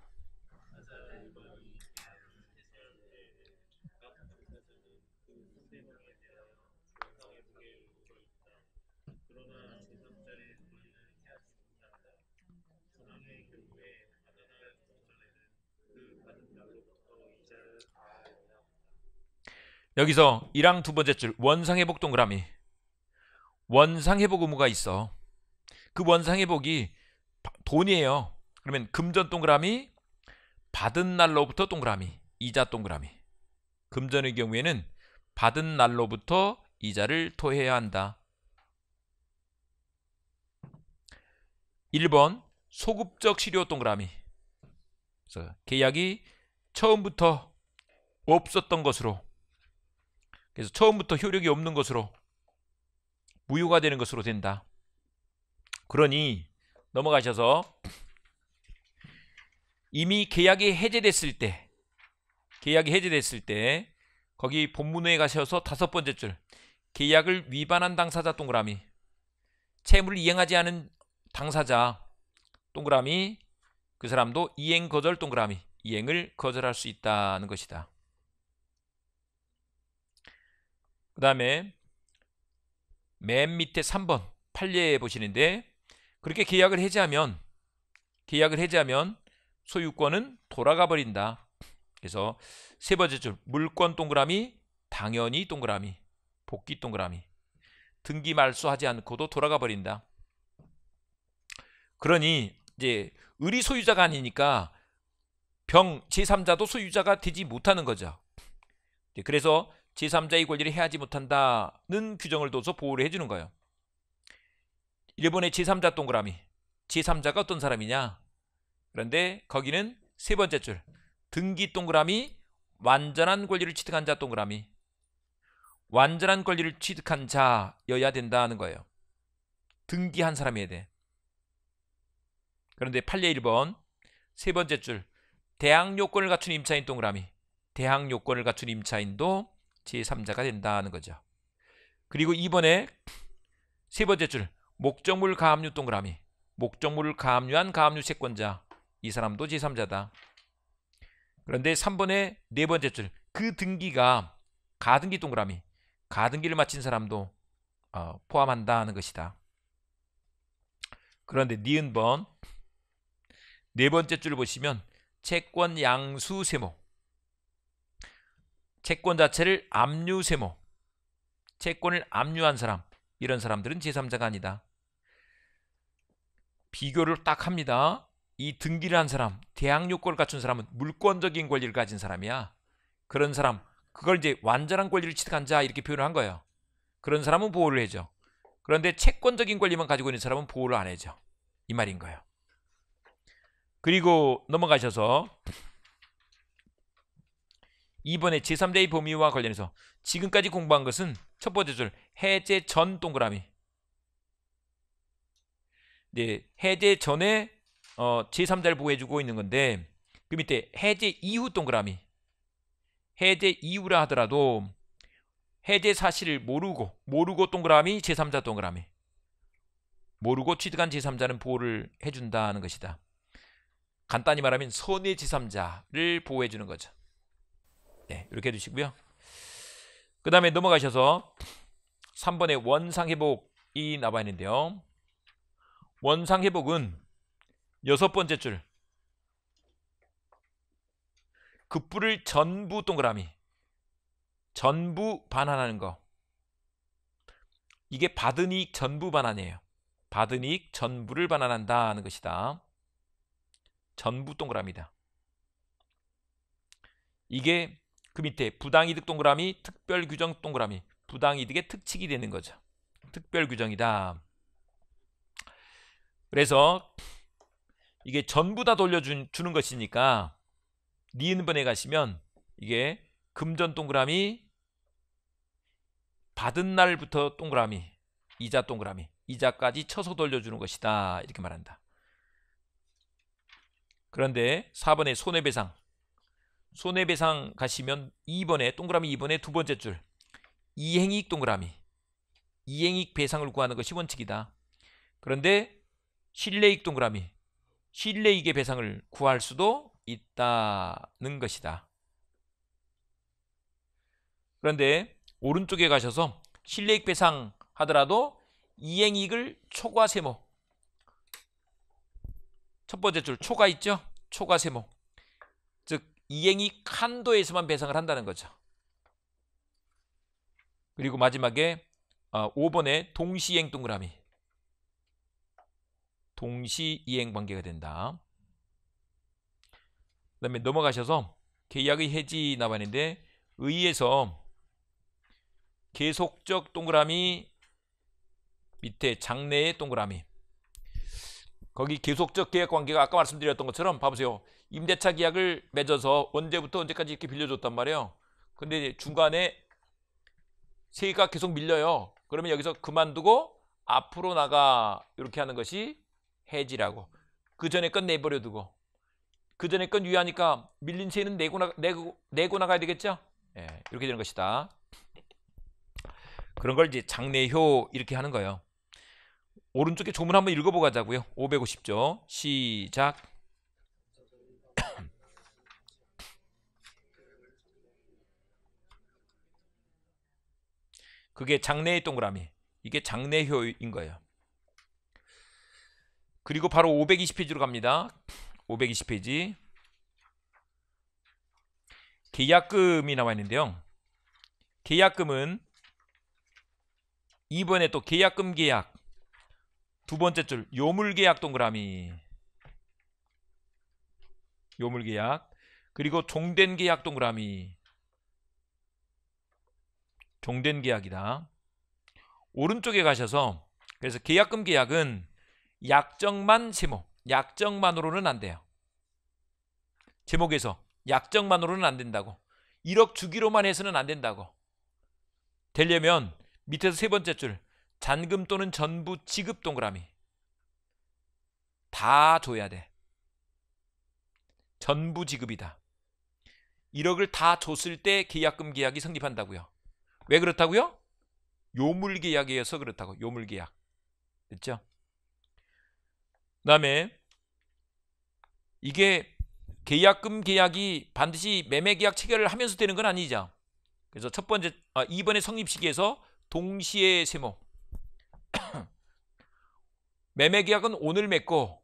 여기서 1항 두 번째 줄 원상회복 동그라미. 원상회복 의무가 있어. 그 원상회복이 돈이에요. 그러면 금전 동그라미 받은 날로부터 동그라미 이자 동그라미. 금전의 경우에는 받은 날로부터 이자를 토해야 한다. 1번 소급적 실효 동그라미. 그래서 계약이 처음부터 없었던 것으로 그래서 처음부터 효력이 없는 것으로 무효가 되는 것으로 된다. 그러니 넘어가셔서 이미 계약이 해제됐을 때 계약이 해제됐을 때 거기 본문에 가셔서 다섯 번째 줄 계약을 위반한 당사자 동그라미 채무를 이행하지 않은 당사자 동그라미 그 사람도 이행 거절 동그라미 이행을 거절할 수 있다는 것이다. 그 다음에 맨 밑에 3번 판례 보시는데 그렇게 계약을 해지하면 계약을 해지하면 소유권은 돌아가 버린다. 그래서 세 번째 줄 물권 동그라미 당연히 동그라미 복귀 동그라미 등기 말소하지 않고도 돌아가 버린다. 그러니 이제 의리 소유자가 아니니까 병 제3자도 소유자가 되지 못하는 거죠. 그래서 제3자의 권리를 해하지 못한다는 규정을 둬서 보호를 해주는 거예요. 일본의 제3자 동그라미 제3자가 어떤 사람이냐 그런데 거기는 세 번째 줄 등기 동그라미 완전한 권리를 취득한 자 동그라미 완전한 권리를 취득한 자여야 된다는 거예요. 등기한 사람이어야 돼. 그런데 판례 1번 세 번째 줄 대항 요건을 갖춘 임차인 동그라미 대항 요건을 갖춘 임차인도 제3자가 된다는 거죠. 그리고 2번에 세 번째 줄 목적물 가압류 동그라미 목적물을 가압류한 가압류 채권자 이 사람도 제3자다. 그런데 3번에 네 번째 줄 그 등기가 가등기 동그라미 가등기를 마친 사람도 어, 포함한다는 것이다. 그런데 니은 번네 번째 줄 보시면 채권 양수 세모 채권 자체를 압류 세모 채권을 압류한 사람 이런 사람들은 제3자가 아니다. 비교를 딱 합니다. 이 등기를 한 사람, 대항 요건을 갖춘 사람은 물권적인 권리를 가진 사람이야. 그런 사람, 그걸 이제 완전한 권리를 취득한 자 이렇게 표현을 한 거예요. 그런 사람은 보호를 해줘. 그런데 채권적인 권리만 가지고 있는 사람은 보호를 안 해줘. 이 말인 거예요. 그리고 넘어가셔서 이번에 제3자의 범위와 관련해서 지금까지 공부한 것은 첫 번째 줄 해제 전 동그라미 네, 해제 전에 어, 제3자를 보호해주고 있는 건데 그 밑에 해제 이후 동그라미 해제 이후라 하더라도 해제 사실을 모르고 모르고 동그라미 제3자 동그라미 모르고 취득한 제3자는 보호를 해준다는 것이다. 간단히 말하면 선의 제3자를 보호해주는 거죠. 네, 이렇게 해주시고요. 그 다음에 넘어가셔서 3번의 원상회복이 나와 있는데요. 원상회복은 여섯 번째 줄. 급부를 전부 동그라미 전부 반환하는 거. 이게 받은 이익 전부 반환이에요. 받은 이익 전부를 반환한다는 것이다. 전부 동그라미다. 이게 그 밑에 부당이득 동그라미 특별규정 동그라미. 부당이득의 특칙이 되는 거죠. 특별규정이다. 그래서 이게 전부 다 돌려주는 것이니까 니은번에 가시면 이게 금전 동그라미 받은 날부터 동그라미 이자 동그라미 이자까지 쳐서 돌려주는 것이다. 이렇게 말한다. 그런데 4번에 손해배상 손해배상 가시면 2번에 동그라미 2번에 두 번째 줄. 이행이익 동그라미. 이행이익 배상을 구하는 것이 원칙이다. 그런데 실내익 동그라미. 실내익의 배상을 구할 수도 있다는 것이다. 그런데 오른쪽에 가셔서 실내익 배상 하더라도 이행이익을 초과 세모 첫 번째 줄 초과 있죠? 초과 세모 즉 이행이익 한도에서만 배상을 한다는 거죠. 그리고 마지막에 5번에 어, 동시행 동그라미 동시 이행 관계가 된다. 그 다음에 넘어가셔서 계약의 해지 나와 있는데 의에서 계속적 동그라미 밑에 장래의 동그라미 거기 계속적 계약 관계가 아까 말씀드렸던 것처럼 봐보세요. 임대차 계약을 맺어서 언제부터 언제까지 이렇게 빌려줬단 말이에요. 근데 중간에 세가 계속 밀려요. 그러면 여기서 그만두고 앞으로 나가 이렇게 하는 것이 해지라고. 그 전에 건 내버려 두고. 그 전에 건 유효하니까 밀린 세는 내고, 나, 내고, 내고 나가야 되겠죠? 예, 이렇게 되는 것이다. 그런 걸 이제 장래효 이렇게 하는 거예요. 오른쪽에 조문 한번 읽어보고 가자고요. 550조. 시작. 그게 장래의 동그라미. 이게 장래효인 거예요. 그리고 바로 520페이지로 갑니다. 520페이지. 계약금이 나와 있는데요. 계약금은 이번에 또 계약금 계약 두 번째 줄 요물 계약 동그라미 요물 계약 그리고 종된 계약 동그라미 종된 계약이다. 오른쪽에 가셔서 그래서 계약금 계약은 약정만 제목, 약정만으로는 안 돼요. 제목에서 약정만으로는 안 된다고. 1억 주기로만 해서는 안 된다고. 되려면 밑에서 세 번째 줄 잔금 또는 전부 지급 동그라미 다 줘야 돼. 전부 지급이다. 1억을 다 줬을 때 계약금 계약이 성립한다고요. 왜 그렇다고요? 요물 계약이어서 그렇다고. 요물 계약. 됐죠? 그 다음에 이게 계약금 계약이 반드시 매매 계약 체결을 하면서 되는 건 아니죠. 그래서 첫 번째 아, 2번의 성립 시기에서 동시에 세모 매매 계약은 오늘 맺고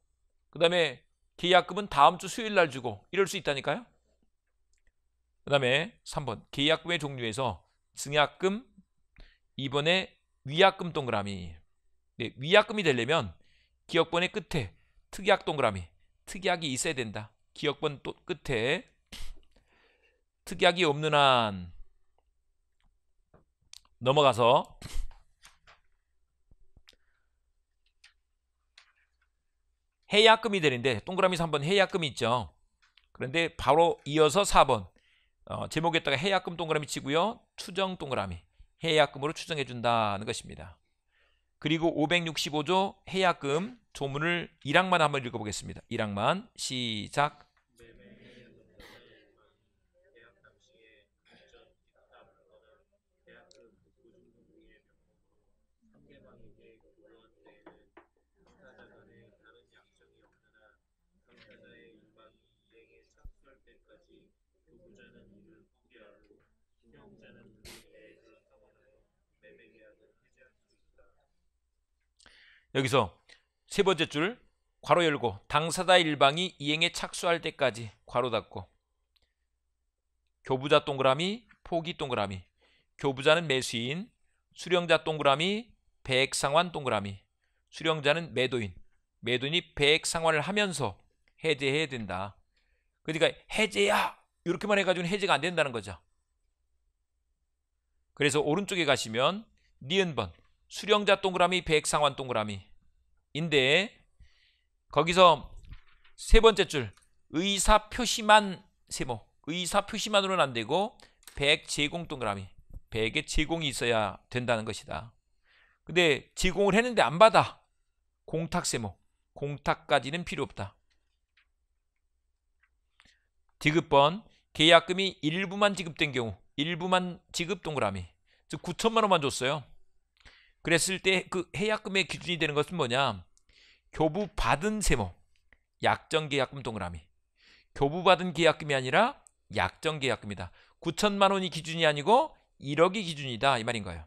그 다음에 계약금은 다음 주 수요일 날 주고 이럴 수 있다니까요. 그 다음에 3번 계약금의 종류에서 증약금 2번에 위약금 동그라미 네, 위약금이 되려면 기억번의 끝에 특약 동그라미 특약이 있어야 된다. 기억번 또 끝에 특약이 없는 한 넘어가서 해약금이 되는데 동그라미 3번 해약금이 있죠. 그런데 바로 이어서 4번 어, 제목에다가 해약금 동그라미 치고요. 추정 동그라미 해약금으로 추정해 준다는 것입니다. 그리고 565조 해약금 조문을 1항만 한번 읽어보겠습니다. 1항만 시작 여기서 세 번째 줄 괄호 열고 당사자 일방이 이행에 착수할 때까지 괄호 닫고 교부자 동그라미 포기 동그라미 교부자는 매수인 수령자 동그라미 배액상환 동그라미 수령자는 매도인 매도인이 배액상환을 하면서 해제해야 된다. 그러니까 해제야! 이렇게만 해가지고는 해제가 안 된다는 거죠. 그래서 오른쪽에 가시면 니은번 수령자 동그라미 배액상환 동그라미 인데 거기서 세 번째 줄 의사 표시만 세모 의사 표시만으로는 안 되고 배액 제공 동그라미 배액에 제공이 있어야 된다는 것이다. 근데 제공을 했는데 안 받아 공탁 세모 공탁까지는 필요 없다. 디귿번 계약금이 일부만 지급된 경우 일부만 지급 동그라미 즉 9천만 원만 줬어요. 그랬을 때 그 해약금의 기준이 되는 것은 뭐냐? 교부 받은 세모, 약정 계약금 동그라미. 교부 받은 계약금이 아니라 약정 계약금이다. 9천만 원이 기준이 아니고 1억이 기준이다 이 말인 거예요.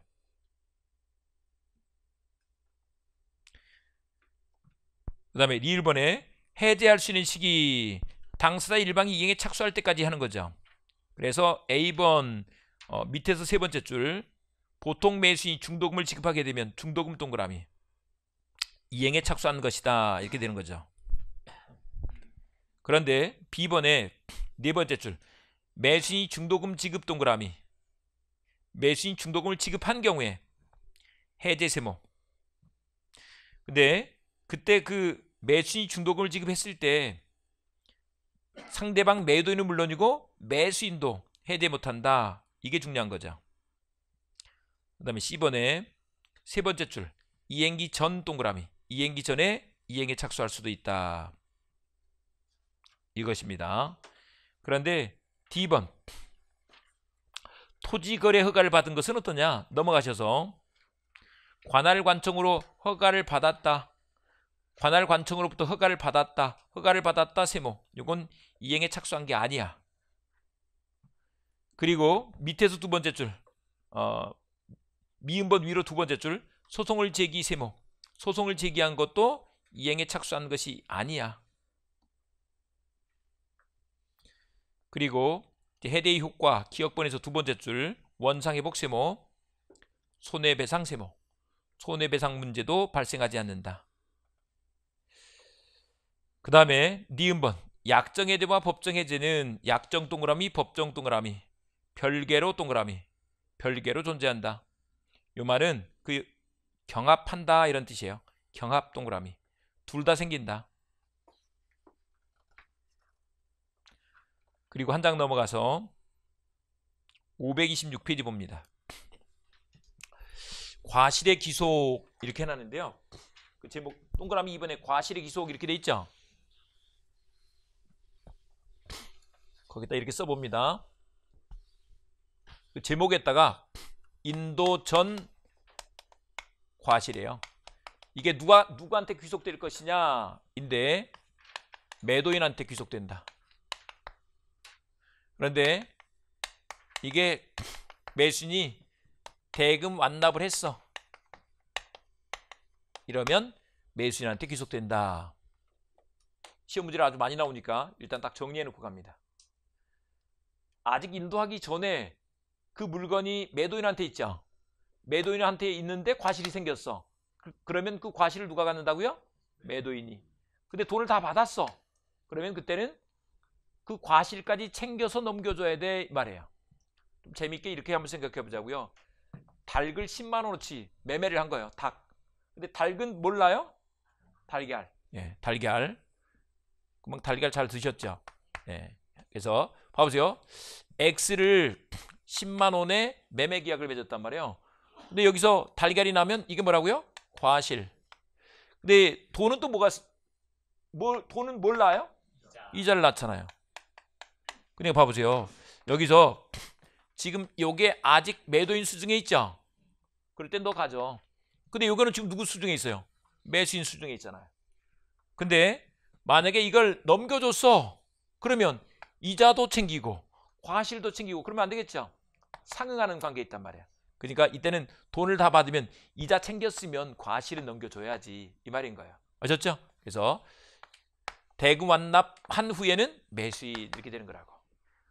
그 다음에 1번에 해제할 수 있는 시기 당사자 일방이 이행에 착수할 때까지 하는 거죠. 그래서 A번 어, 밑에서 세 번째 줄 보통 매수인이 중도금을 지급하게 되면 중도금 동그라미. 이행에 착수하는 것이다. 이렇게 되는 거죠. 그런데 B번에 네 번째 줄. 매수인이 중도금 지급 동그라미. 매수인 중도금을 지급한 경우에 해제 세모. 근데 그때 그 매수인이 중도금을 지급했을 때 상대방 매도인은 물론이고 매수인도 해제 못한다. 이게 중요한 거죠. 그 다음에 C번에 세 번째 줄 이행기 전 동그라미 이행기 전에 이행에 착수할 수도 있다. 이것입니다. 그런데 D번 토지거래 허가를 받은 것은 어떠냐? 넘어가셔서 관할관청으로 허가를 받았다. 관할관청으로부터 허가를 받았다. 허가를 받았다. 세모. 이건 이행에 착수한 게 아니야. 그리고 밑에서 두 번째 줄 어, 미음번 위로 두 번째 줄 소송을 제기 세모 소송을 제기한 것도 이행에 착수한 것이 아니야. 그리고 해대의 효과 기억번에서 두 번째 줄 원상회복 세모 손해배상 세모 손해배상 문제도 발생하지 않는다. 그 다음에 니은번 약정해제와 법정해제는 약정 동그라미 법정 동그라미 별개로 동그라미 별개로 존재한다. 요 말은 그 경합한다 이런 뜻이에요. 경합 동그라미. 둘 다 생긴다. 그리고 한 장 넘어가서 526페이지 봅니다. 과실의 기속 이렇게 해놨는데요. 그 제목 동그라미 2번에 과실의 기속 이렇게 돼 있죠. 거기다 이렇게 써봅니다. 그 제목에다가 인도 전 과실이에요. 이게 누가 누구한테 귀속될 것이냐인데 매도인한테 귀속된다. 그런데 이게 매수인이 대금 완납을 했어. 이러면 매수인한테 귀속된다. 시험 문제를 아주 많이 나오니까 일단 딱 정리해 놓고 갑니다. 아직 인도하기 전에 그 물건이 매도인한테 있죠. 매도인한테 있는데 과실이 생겼어. 그, 그러면 그 과실을 누가 갖는다고요? 매도인이. 근데 돈을 다 받았어. 그러면 그때는 그 과실까지 챙겨서 넘겨줘야 돼 말이에요. 좀 재밌게 이렇게 한번 생각해 보자고요. 닭을 10만 원어치 매매를 한 거예요. 닭. 근데 닭은 몰라요? 달걀. 예, 달걀. 금방 달걀 잘 드셨죠? 예. 그래서 봐보세요. X를 10만 원에 매매 계약을 맺었단 말이에요. 근데 여기서 달걀이 나면 이게 뭐라고요? 과실. 근데 돈은 또 뭐가 뭘 돈은 뭘 나요? 이자 를 낳잖아요. 그러니까 봐보세요. 여기서 지금 요게 아직 매도인 수중에 있죠? 그럴 땐 너 가져. 근데 요거는 지금 누구 수중에 있어요? 매수인 수중에 있잖아요. 근데 만약에 이걸 넘겨줬어. 그러면 이자도 챙기고 과실도 챙기고 그러면 안 되겠죠? 상응하는 관계에 있단 말이야. 그러니까 이때는 돈을 다 받으면 이자 챙겼으면 과실은 넘겨줘야지 이 말인 거예요. 아셨죠? 그래서 대금 완납한 후에는 매수인 이렇게 되는 거라고.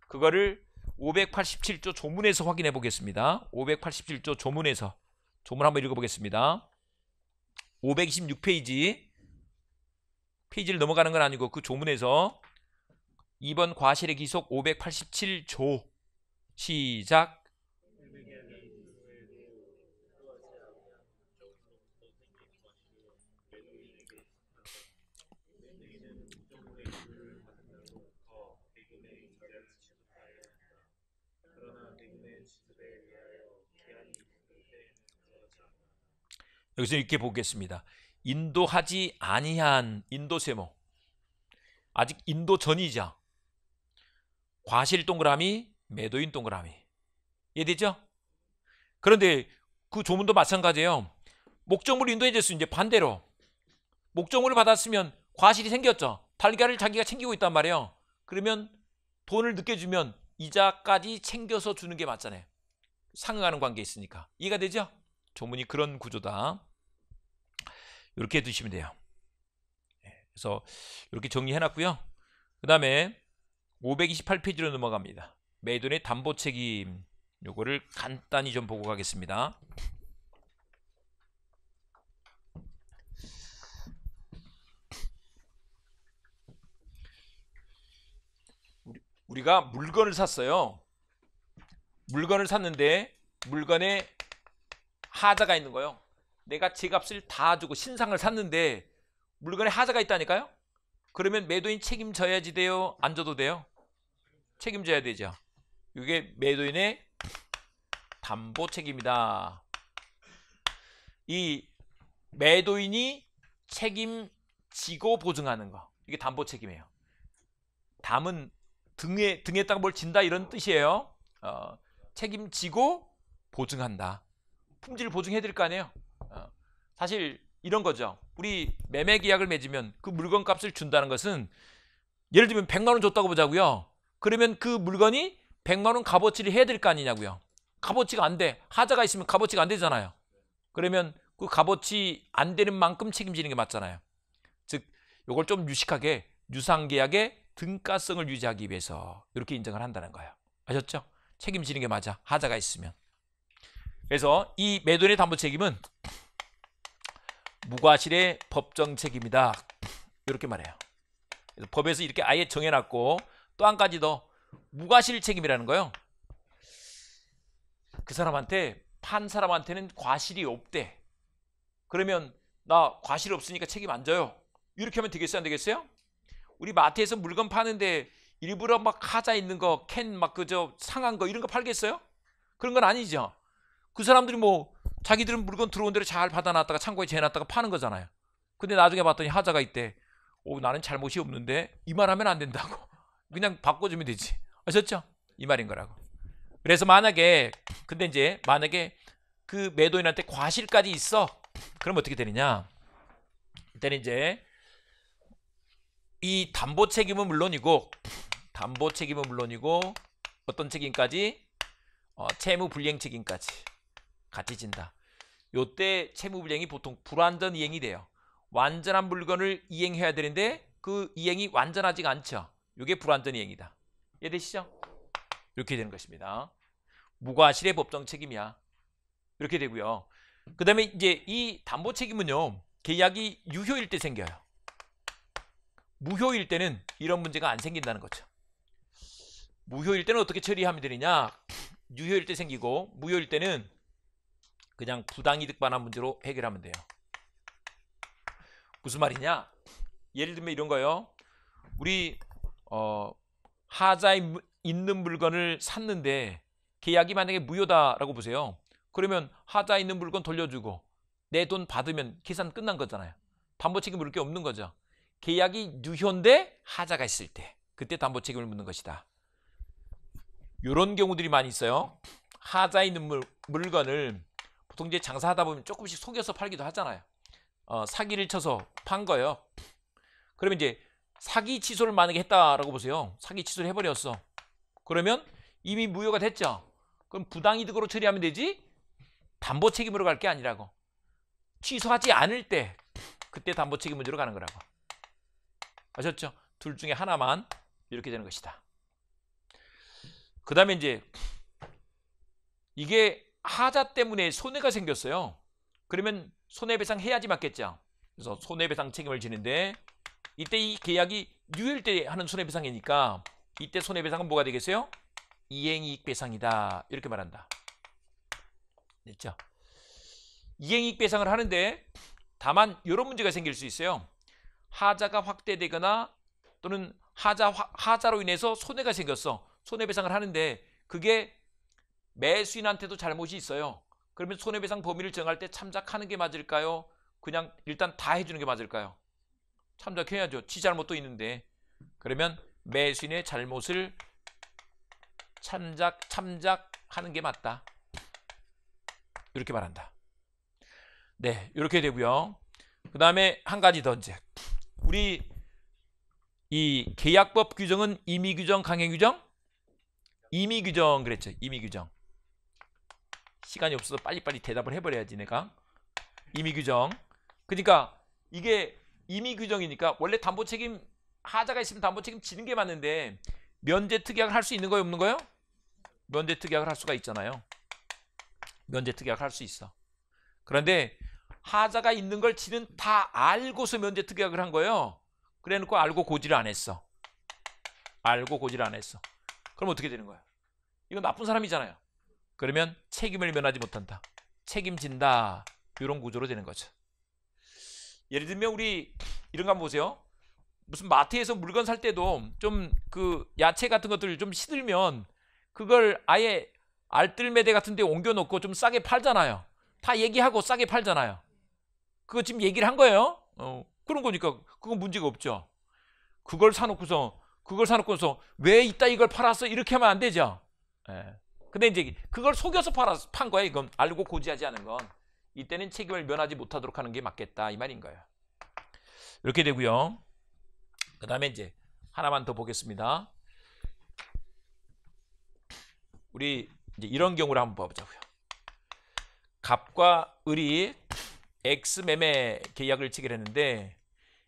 그거를 587조 조문에서 확인해 보겠습니다. 587조 조문에서 조문 한번 읽어보겠습니다. 526페이지 페이지를 넘어가는 건 아니고 그 조문에서 2번 과실의 기속 587조 시작 여기서 이렇게 보겠습니다. 인도하지 아니한 인도 세모 아직 인도 전이자 과실 동그라미 매도인 동그라미 이해되죠? 그런데 그 조문도 마찬가지예요. 목적물 인도해줬으면 이제 반대로 목적물을 받았으면 과실이 생겼죠. 달걀을 자기가 챙기고 있단 말이에요. 그러면 돈을 늦게 주면 이자까지 챙겨서 주는 게 맞잖아요. 상응하는 관계 있으니까 이해가 되죠? 조문이 그런 구조다. 이렇게 두시면 돼요. 예, 그래서 이렇게 정리해놨고요. 그 다음에 528페이지로 넘어갑니다. 매도인의 담보 책임 요거를 간단히 좀 보고 가겠습니다. 우리가 물건을 샀어요. 물건을 샀는데 물건에 하자가 있는 거예요. 내가 제 값을 다 주고 신상을 샀는데 물건에 하자가 있다니까요? 그러면 매도인 책임져야지 돼요? 안 져도 돼요? 책임져야 되죠. 이게 매도인의 담보 책임이다. 이 매도인이 책임지고 보증하는 거. 이게 담보 책임이에요. 담은 등에 등에다가 뭘 진다 이런 뜻이에요. 어, 책임지고 보증한다. 품질을 보증해 드릴 거 아니에요. 어, 사실 이런 거죠. 우리 매매 계약을 맺으면 그 물건 값을 준다는 것은 예를 들면 100만 원 줬다고 보자고요. 그러면 그 물건이 100만 원 값어치를 해야 될 거 아니냐고요. 값어치가 안 돼. 하자가 있으면 값어치가 안 되잖아요. 그러면 그 값어치 안 되는 만큼 책임지는 게 맞잖아요. 즉, 이걸 좀 유식하게 유상 계약의 등가성을 유지하기 위해서 이렇게 인정을 한다는 거예요. 아셨죠? 책임지는 게 맞아. 하자가 있으면. 그래서 이 매도인의 담보 책임은 무과실의 법정 책임이다. 이렇게 말해요. 법에서 이렇게 아예 정해놨고 또 한 가지 더 무과실 책임이라는 거요. 그 사람한테 판 사람한테는 과실이 없대. 그러면 나 과실 없으니까 책임 안 져요. 이렇게 하면 되겠어요? 안 되겠어요? 우리 마트에서 물건 파는데 일부러 막 하자 있는 거, 캔 막 그저 상한 거 이런 거 팔겠어요? 그런 건 아니죠. 그 사람들이 뭐 자기들은 물건 들어온 대로 잘 받아놨다가 창고에 재놨다가 파는 거잖아요. 근데 나중에 봤더니 하자가 있대. 오 나는 잘못이 없는데 이 말하면 안 된다고. 그냥 바꿔주면 되지. 아셨죠? 이 말인 거라고. 그래서 만약에 근데 이제 만약에 그 매도인한테 과실까지 있어. 그럼 어떻게 되느냐? 이때는 이제 이 담보 책임은 물론이고 담보 책임은 물론이고 어떤 책임까지 어, 채무 불이행 책임까지 같이 진다. 요때 채무 불이행이 보통 불완전 이행이 돼요. 완전한 물건을 이행해야 되는데 그 이행이 완전하지가 않죠. 이게 불완전 이행이다. 이해되시죠? 이렇게 되는 것입니다. 무과실의 법정 책임이야. 이렇게 되고요. 그 다음에 이제 이 담보 책임은요. 계약이 유효일 때 생겨요. 무효일 때는 이런 문제가 안 생긴다는 거죠. 무효일 때는 어떻게 처리하면 되느냐? 유효일 때 생기고 무효일 때는 그냥 부당이득 반환 문제로 해결하면 돼요. 무슨 말이냐? 예를 들면 이런 거요. 우리 어, 하자에 무- 있는 물건을 샀는데 계약이 만약에 무효다라고 보세요. 그러면 하자에 있는 물건 돌려주고 내 돈 받으면 계산 끝난 거잖아요. 담보 책임 물을 게 없는 거죠. 계약이 유효인데 하자가 있을 때 그때 담보 책임을 묻는 것이다. 이런 경우들이 많이 있어요. 하자에 있는 물, 물건을 보통 이제 장사하다 보면 조금씩 속여서 팔기도 하잖아요. 어, 사기를 쳐서 판 거예요. 그러면 이제 사기 취소를 만약에 했다라고 보세요. 사기 취소를 해버렸어. 그러면 이미 무효가 됐죠. 그럼 부당이득으로 처리하면 되지 담보 책임으로 갈 게 아니라고. 취소하지 않을 때 그때 담보 책임 문제로 가는 거라고. 아셨죠? 둘 중에 하나만 이렇게 되는 것이다. 그 다음에 이제 이게 하자 때문에 손해가 생겼어요. 그러면 손해배상 해야지 맞겠죠. 그래서 손해배상 책임을 지는데 이때 이 계약이 유효일 때 하는 손해배상이니까 이때 손해배상은 뭐가 되겠어요? 이행이익배상이다 이렇게 말한다. 됐죠? 이행이익배상을 하는데 다만 이런 문제가 생길 수 있어요. 하자가 확대되거나 또는 하자 화- 하자로 인해서 손해가 생겼어. 손해배상을 하는데 그게 매수인한테도 잘못이 있어요. 그러면 손해배상 범위를 정할 때 참작하는 게 맞을까요? 그냥 일단 다 해주는 게 맞을까요? 참작해야죠. 지 잘못도 있는데. 그러면 매수인의 잘못을 참작 참작하는 게 맞다. 이렇게 말한다. 네, 이렇게 되고요. 그 다음에 한 가지 더 이제 우리 이 계약법 규정은 임의 규정, 강행 규정, 임의 규정 그랬죠. 임의 규정. 시간이 없어서 빨리빨리 대답을 해버려야지 내가. 임의 규정. 그러니까 이게 임의 규정이니까 원래 담보 책임 하자가 있으면 담보 책임 지는 게 맞는데 면제 특약을 할 수 있는 거예요, 없는 거예요? 면제 특약을 할 수가 있잖아요. 면제 특약을 할 수 있어. 그런데 하자가 있는 걸 지는 다 알고서 면제 특약을 한 거예요. 그래 놓고 알고 고지를 안 했어. 알고 고지를 안 했어. 그럼 어떻게 되는 거야? 이건 나쁜 사람이잖아요. 그러면 책임을 면하지 못한다. 책임진다. 이런 구조로 되는 거죠. 예를 들면 우리 이런 거 한번 보세요. 무슨 마트에서 물건 살 때도 좀 그 야채 같은 것들 좀 시들면 그걸 아예 알뜰매대 같은 데 옮겨 놓고 좀 싸게 팔잖아요. 다 얘기하고 싸게 팔잖아요. 그거 지금 얘기를 한 거예요. 어, 그런 거니까 그건 문제가 없죠. 그걸 사놓고서 그걸 사놓고서 왜 이따 이걸 팔았어 이렇게 하면 안 되죠. 예. 근데 이제 그걸 속여서 팔았, 판 거야 이건 알고 고지하지 않은 건 이때는 책임을 면하지 못하도록 하는 게 맞겠다 이 말인 거예요. 이렇게 되고요. 그 다음에 이제 하나만 더 보겠습니다. 우리 이제 이런 경우를 한번 봐보자고요. 갑과 을이 X 매매 계약을 체결했는데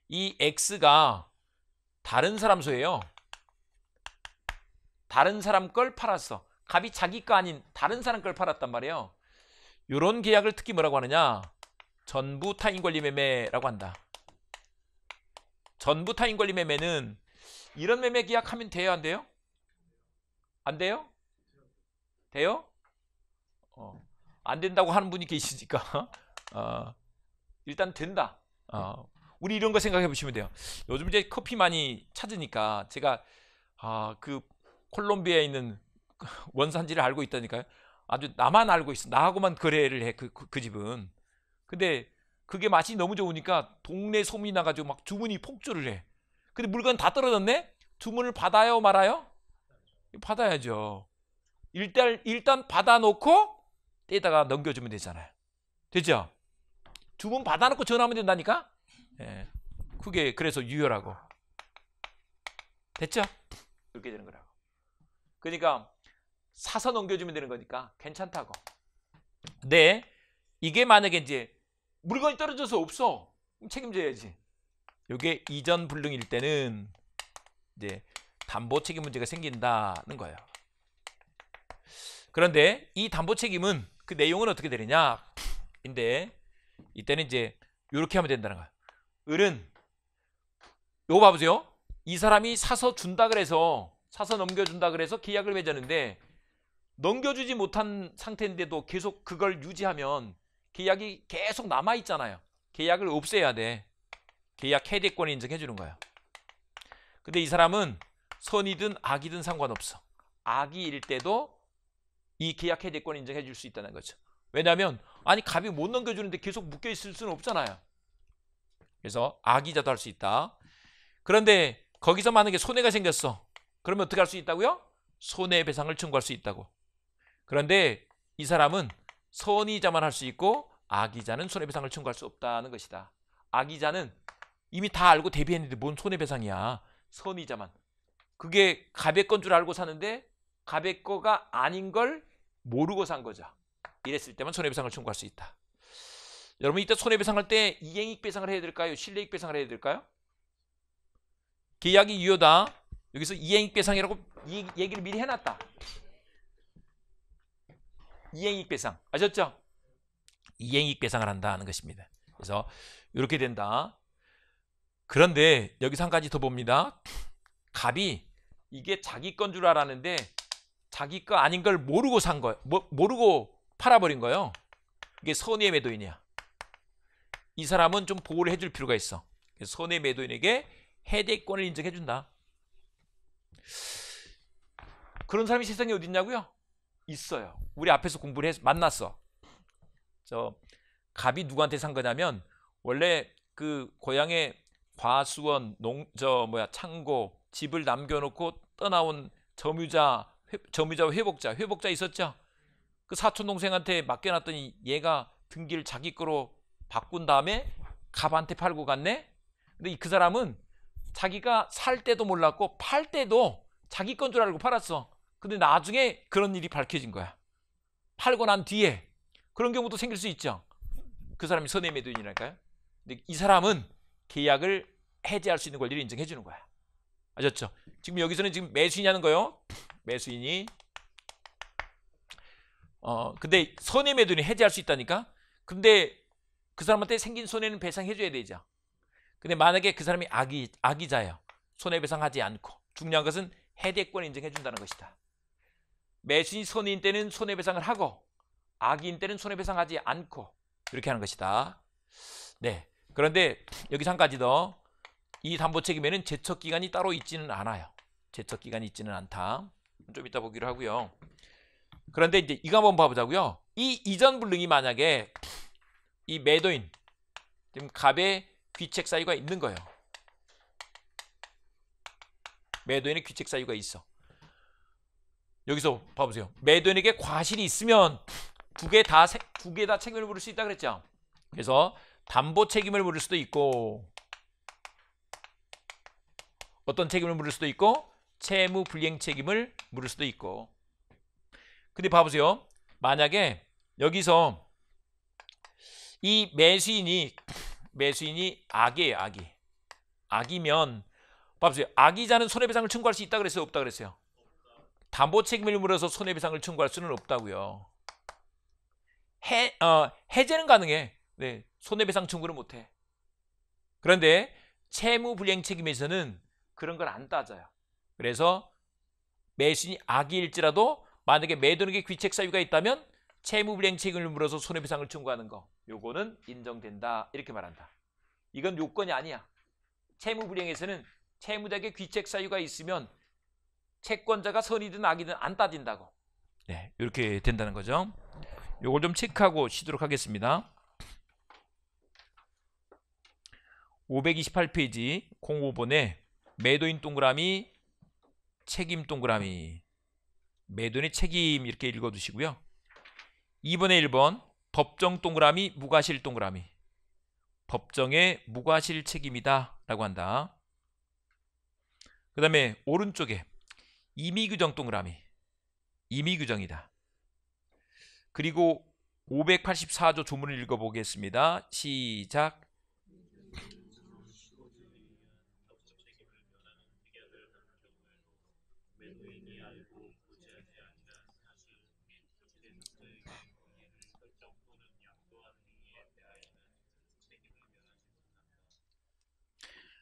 이 X가 다른 사람 소예요. 다른 사람 걸 팔았어. 갑이 자기 거 아닌 다른 사람 걸 팔았단 말이에요. 이런 계약을 특히 뭐라고 하느냐? 전부 타인 권리 매매라고 한다. 전부 타인 권리 매매는 이런 매매 계약하면 돼요, 안 돼요? 안 돼요? 돼요? 어, 안 된다고 하는 분이 계시니까 어, 일단 된다. 어, 우리 이런 거 생각해 보시면 돼요. 요즘 이제 커피 많이 찾으니까 제가 아, 그 콜롬비아에 있는 원산지를 알고 있다니까요. 아주 나만 알고 있어. 나하고만 거래를 해. 그, 그, 그 집은. 근데 그게 맛이 너무 좋으니까 동네 소문이 나가지고 막 주문이 폭주를 해. 근데 물건 다 떨어졌네? 주문을 받아요, 말아요? 받아야죠. 일단, 일단 받아놓고 떼다가 넘겨주면 되잖아요. 됐죠? 주문 받아놓고 전화하면 된다니까? 예. 그게 그래서 유효라고. 됐죠? 그렇게 되는 거라고. 그러니까 사서 넘겨주면 되는 거니까 괜찮다고. 근데 이게 만약에 이제 물건이 떨어져서 없어. 책임져야지. 이게 이전 불능일 때는 이제 담보 책임 문제가 생긴다는 거예요. 그런데 이 담보 책임은 그 내용은 어떻게 되느냐? 인데 이때는 이제 이렇게 하면 된다는 거야. 을은 요거 봐보세요. 이 사람이 사서 준다 그래서 사서 넘겨준다 그래서 계약을 맺었는데 넘겨주지 못한 상태인데도 계속 그걸 유지하면 계약이 계속 남아 있잖아요. 계약을 없애야 돼. 계약 해대권을 인정해 주는 거야. 근데 이 사람은 선이든 악이든 상관없어. 악이일 때도 이 계약 해대권 인정해 줄 수 있다는 거죠. 왜냐하면 아니 갑이 못 넘겨주는데 계속 묶여 있을 수는 없잖아요. 그래서 악이자도 할 수 있다. 그런데 거기서 만약에 손해가 생겼어. 그러면 어떻게 할 수 있다고요? 손해배상을 청구할 수 있다고. 그런데 이 사람은 선이자만 할 수 있고 악이자는 손해배상을 청구할 수 없다는 것이다. 악이자는 이미 다 알고 대비했는데 뭔 손해배상이야. 선이자만. 그게 갑의 건 줄 알고 사는데 갑의 거가 아닌 걸 모르고 산 거죠. 이랬을 때만 손해배상을 청구할 수 있다. 여러분 이때 손해배상할 때 이행익 배상을 해야 될까요? 실내익 배상을 해야 될까요? 계약이 유효다. 여기서 이행익 배상이라고 이 얘기를 미리 해놨다. 이행익 배상 아셨죠? 이행익 배상을 한다는 것입니다. 그래서 이렇게 된다. 그런데 여기서 한 가지 더 봅니다. 갑이 이게 자기 건 줄 알았는데 자기 거 아닌 걸 모르고 산 거예요. 모, 모르고 팔아버린 거예요. 이게 선의 매도인이야. 이 사람은 좀 보호를 해줄 필요가 있어. 선의 매도인에게 해대권을 인정해준다. 그런 사람이 세상에 어디 있냐고요? 있어요. 우리 앞에서 공부를 해서 만났어. 저 갑이 누구한테 산 거냐면 원래 그 고향에 과수원 농 저 뭐야 창고 집을 남겨놓고 떠나온 점유자 회, 점유자 회복자 회복자 있었죠. 그 사촌 동생한테 맡겨놨더니 얘가 등기를 자기 거로 바꾼 다음에 갑한테 팔고 갔네. 근데 그 사람은 자기가 살 때도 몰랐고 팔 때도 자기 건 줄 알고 팔았어. 근데 나중에 그런 일이 밝혀진 거야. 팔고 난 뒤에 그런 경우도 생길 수 있죠. 그 사람이 선의 매도인이랄까요? 근데 이 사람은 계약을 해제할 수 있는 권리를 인정해 주는 거야. 아셨죠? 지금 여기서는 지금 매수인이 하는 거요. 매수인이 어 근데 선의 매도인이 해제할 수 있다니까. 근데 그 사람한테 생긴 손해는 배상해 줘야 되죠. 근데 만약에 그 사람이 악이 악이자예요. 손해배상하지 않고 중요한 것은 해대권 인정해 준다는 것이다. 매수인 손해인 때는 손해배상을 하고 악인 때는 손해배상하지 않고 이렇게 하는 것이다. 네. 그런데 여기서 한 가지 더. 이 담보 책임에는 제척 기간이 따로 있지는 않아요. 제척 기간이 있지는 않다. 좀 이따 보기로 하고요. 그런데 이제 이거 한번 봐보자고요. 이 이전 불능이 만약에 이 매도인 지금 갑의 귀책 사유가 있는 거예요. 매도인의 귀책 사유가 있어. 여기서 봐보세요. 매도인에게 과실이 있으면 두 개 다 두 개 다 책임을 물을 수 있다 그랬죠. 그래서 담보 책임을 물을 수도 있고 어떤 책임을 물을 수도 있고 채무 불이행 책임을 물을 수도 있고. 근데 봐보세요. 만약에 여기서 이 매수인이 매수인이 악이에요, 악이. 악이면 봐보세요. 악이자는 손해배상을 청구할 수 있다 그랬어요, 없다 그랬어요. 담보 책임을 물어서 손해배상을 청구할 수는 없다고요. 해 어, 해제는 가능해. 네, 손해배상 청구는 못해. 그런데 채무 불이행 책임에서는 그런 걸 안 따져요. 그래서 매수인이 악이일지라도 만약에 매도인에게 귀책 사유가 있다면 채무 불이행 책임을 물어서 손해배상을 청구하는 거 요거는 인정된다 이렇게 말한다. 이건 요건이 아니야. 채무 불이행에서는 채무자에게 귀책 사유가 있으면 채권자가 선이든 악이든 안 따진다고. 네, 이렇게 된다는 거죠. 요걸 좀 체크하고 쉬도록 하겠습니다. 528페이지 05번에 매도인 동그라미 책임 동그라미 매도인의 책임 이렇게 읽어두시고요. 2번에 1번 법정 동그라미 무과실 동그라미 법정의 무과실 책임이다 라고 한다. 그 다음에 오른쪽에 임의규정 동그라미 임의규정이다. 그리고 584조 조문을 읽어보겠습니다. 시작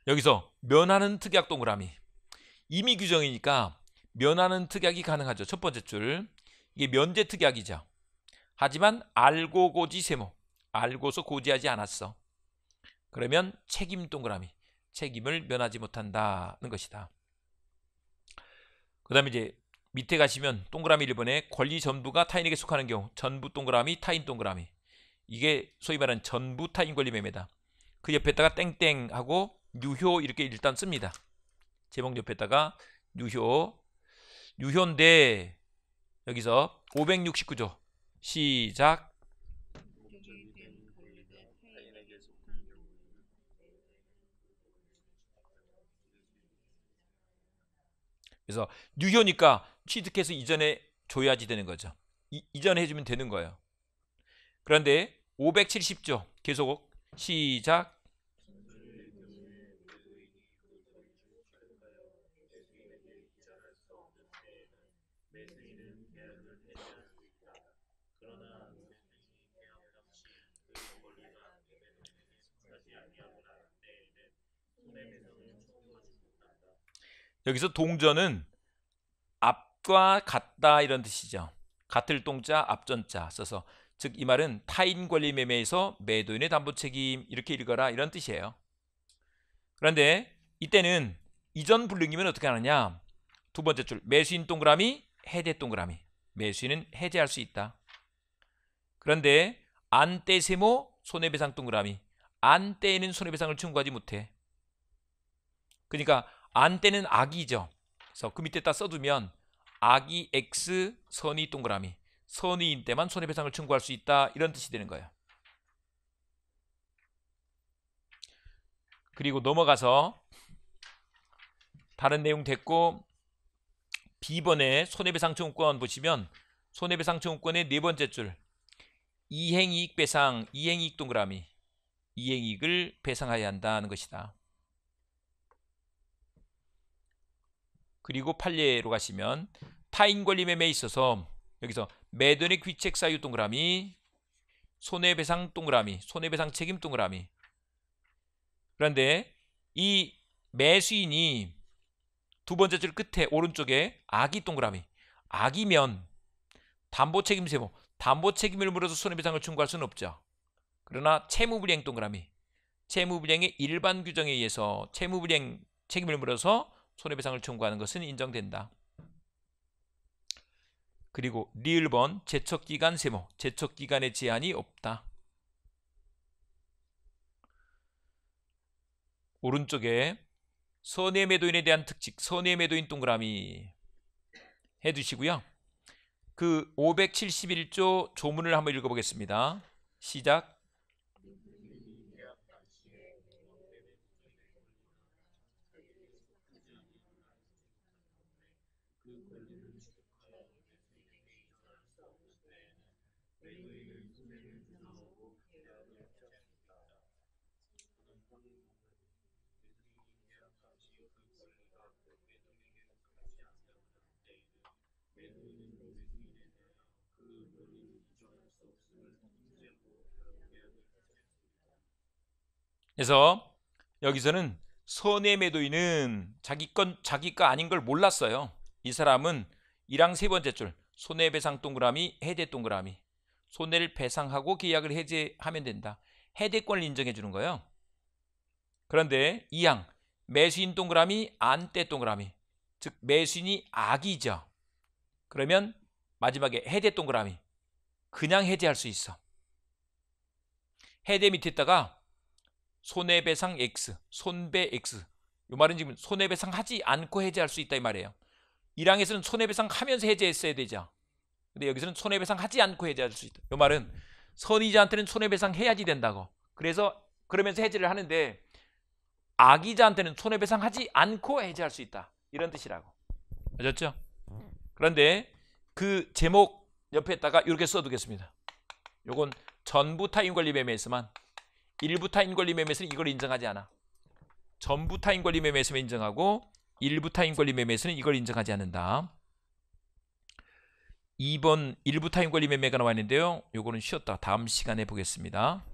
여기서 면하는 특약 동그라미 임의 규정이니까 면하는 특약이 가능하죠. 첫 번째 줄 이게 면제 특약이죠. 하지만 알고 고지 세모 알고서 고지하지 않았어. 그러면 책임 동그라미 책임을 면하지 못한다는 것이다. 그 다음에 이제 밑에 가시면 동그라미 1번에 권리 전부가 타인에게 속하는 경우 전부 동그라미 타인 동그라미 이게 소위 말하는 전부 타인 권리 매매다. 그 옆에다가 땡땡 하고 유효 이렇게 일단 씁니다. 제목 옆에다가 유효 유효인데 여기서 569조 시작 그래서 유효니까 취득해서 이전에 줘야지 되는 거죠. 이, 이전에 해주면 되는 거예요. 그런데 570조 계속 시작 여기서 동전은 앞과 같다 이런 뜻이죠. 같을 동자 앞전자 써서 즉 이 말은 타인 권리 매매에서 매도인의 담보 책임 이렇게 읽어라 이런 뜻이에요. 그런데 이때는 이전 불능이면 어떻게 하느냐? 두 번째 줄 매수인 동그라미 해제 동그라미 매수인은 해제할 수 있다. 그런데 안떼 세모 손해배상 동그라미 안떼에는 손해배상을 청구하지 못해. 그러니까 안떼는 악이죠. 그래서 그 밑에다 써두면 악이 x 선이 동그라미 선의인 때만 손해배상을 청구할 수 있다 이런 뜻이 되는 거예요. 그리고 넘어가서 다른 내용 됐고 B번에 손해배상 청구권 보시면 손해배상 청구권의 네 번째 줄 이행이익 배상 이행이익 동그라미 이행이익을 배상하여야 한다는 것이다. 그리고 판례로 가시면 타인 권리 매매에 있어서 여기서 매도인의 귀책 사유 동그라미 손해배상 동그라미 손해배상 책임 동그라미. 그런데 이 매수인이 두 번째 줄 끝에 오른쪽에 악이 동그라미. 악이면 담보 책임 세모. 담보 책임을 물어서 손해배상을 청구할 수는 없죠. 그러나 채무불이행 동그라미. 채무불이행의 일반 규정에 의해서 채무불이행 책임을 물어서 손해배상을 청구하는 것은 인정된다. 그리고 리을번 제척기간 세모 제척기간의 제한이 없다. 오른쪽에 선의 매도인에 대한 특징 선의 매도인 동그라미 해두시고요. 그 571조 조문을 한번 읽어보겠습니다. 시작 그래서 여기서는 선의 매도인은 자기 건 자기가 아닌 걸 몰랐어요. 이 사람은 1항 세 번째 줄 손해배상 동그라미 해대 동그라미 손해를 배상하고 계약을 해제하면 된다. 해대권을 인정해 주는 거예요. 그런데 2항 매수인 동그라미 안떼 동그라미 즉 매수인이 악이죠. 그러면 마지막에 해제 동그라미 그냥 해제할 수 있어. 해제 밑에다가 손해배상 X, 손배 X. 이 말은 지금 손해배상 하지 않고 해제할 수 있다 이 말이에요. 1항에서는 손해배상 하면서 해제했어야 되죠. 근데 여기서는 손해배상 하지 않고 해제할 수 있다. 이 말은 선의자한테는 손해배상 해야지 된다고. 그래서 그러면서 해제를 하는데 악의자한테는 손해배상 하지 않고 해제할 수 있다. 이런 뜻이라고. 아셨죠? 그런데 그 제목 옆에다가 이렇게 써두겠습니다. 요건 전부 타인 권리 매매에서만 일부 타인 권리 매매에서는 이걸 인정하지 않아. 전부 타인 권리 매매에서만 인정하고 일부 타인 권리 매매에서는 이걸 인정하지 않는다. 2번 일부 타인 권리 매매가 나왔는데요. 요거는 쉬었다. 다음 시간에 보겠습니다.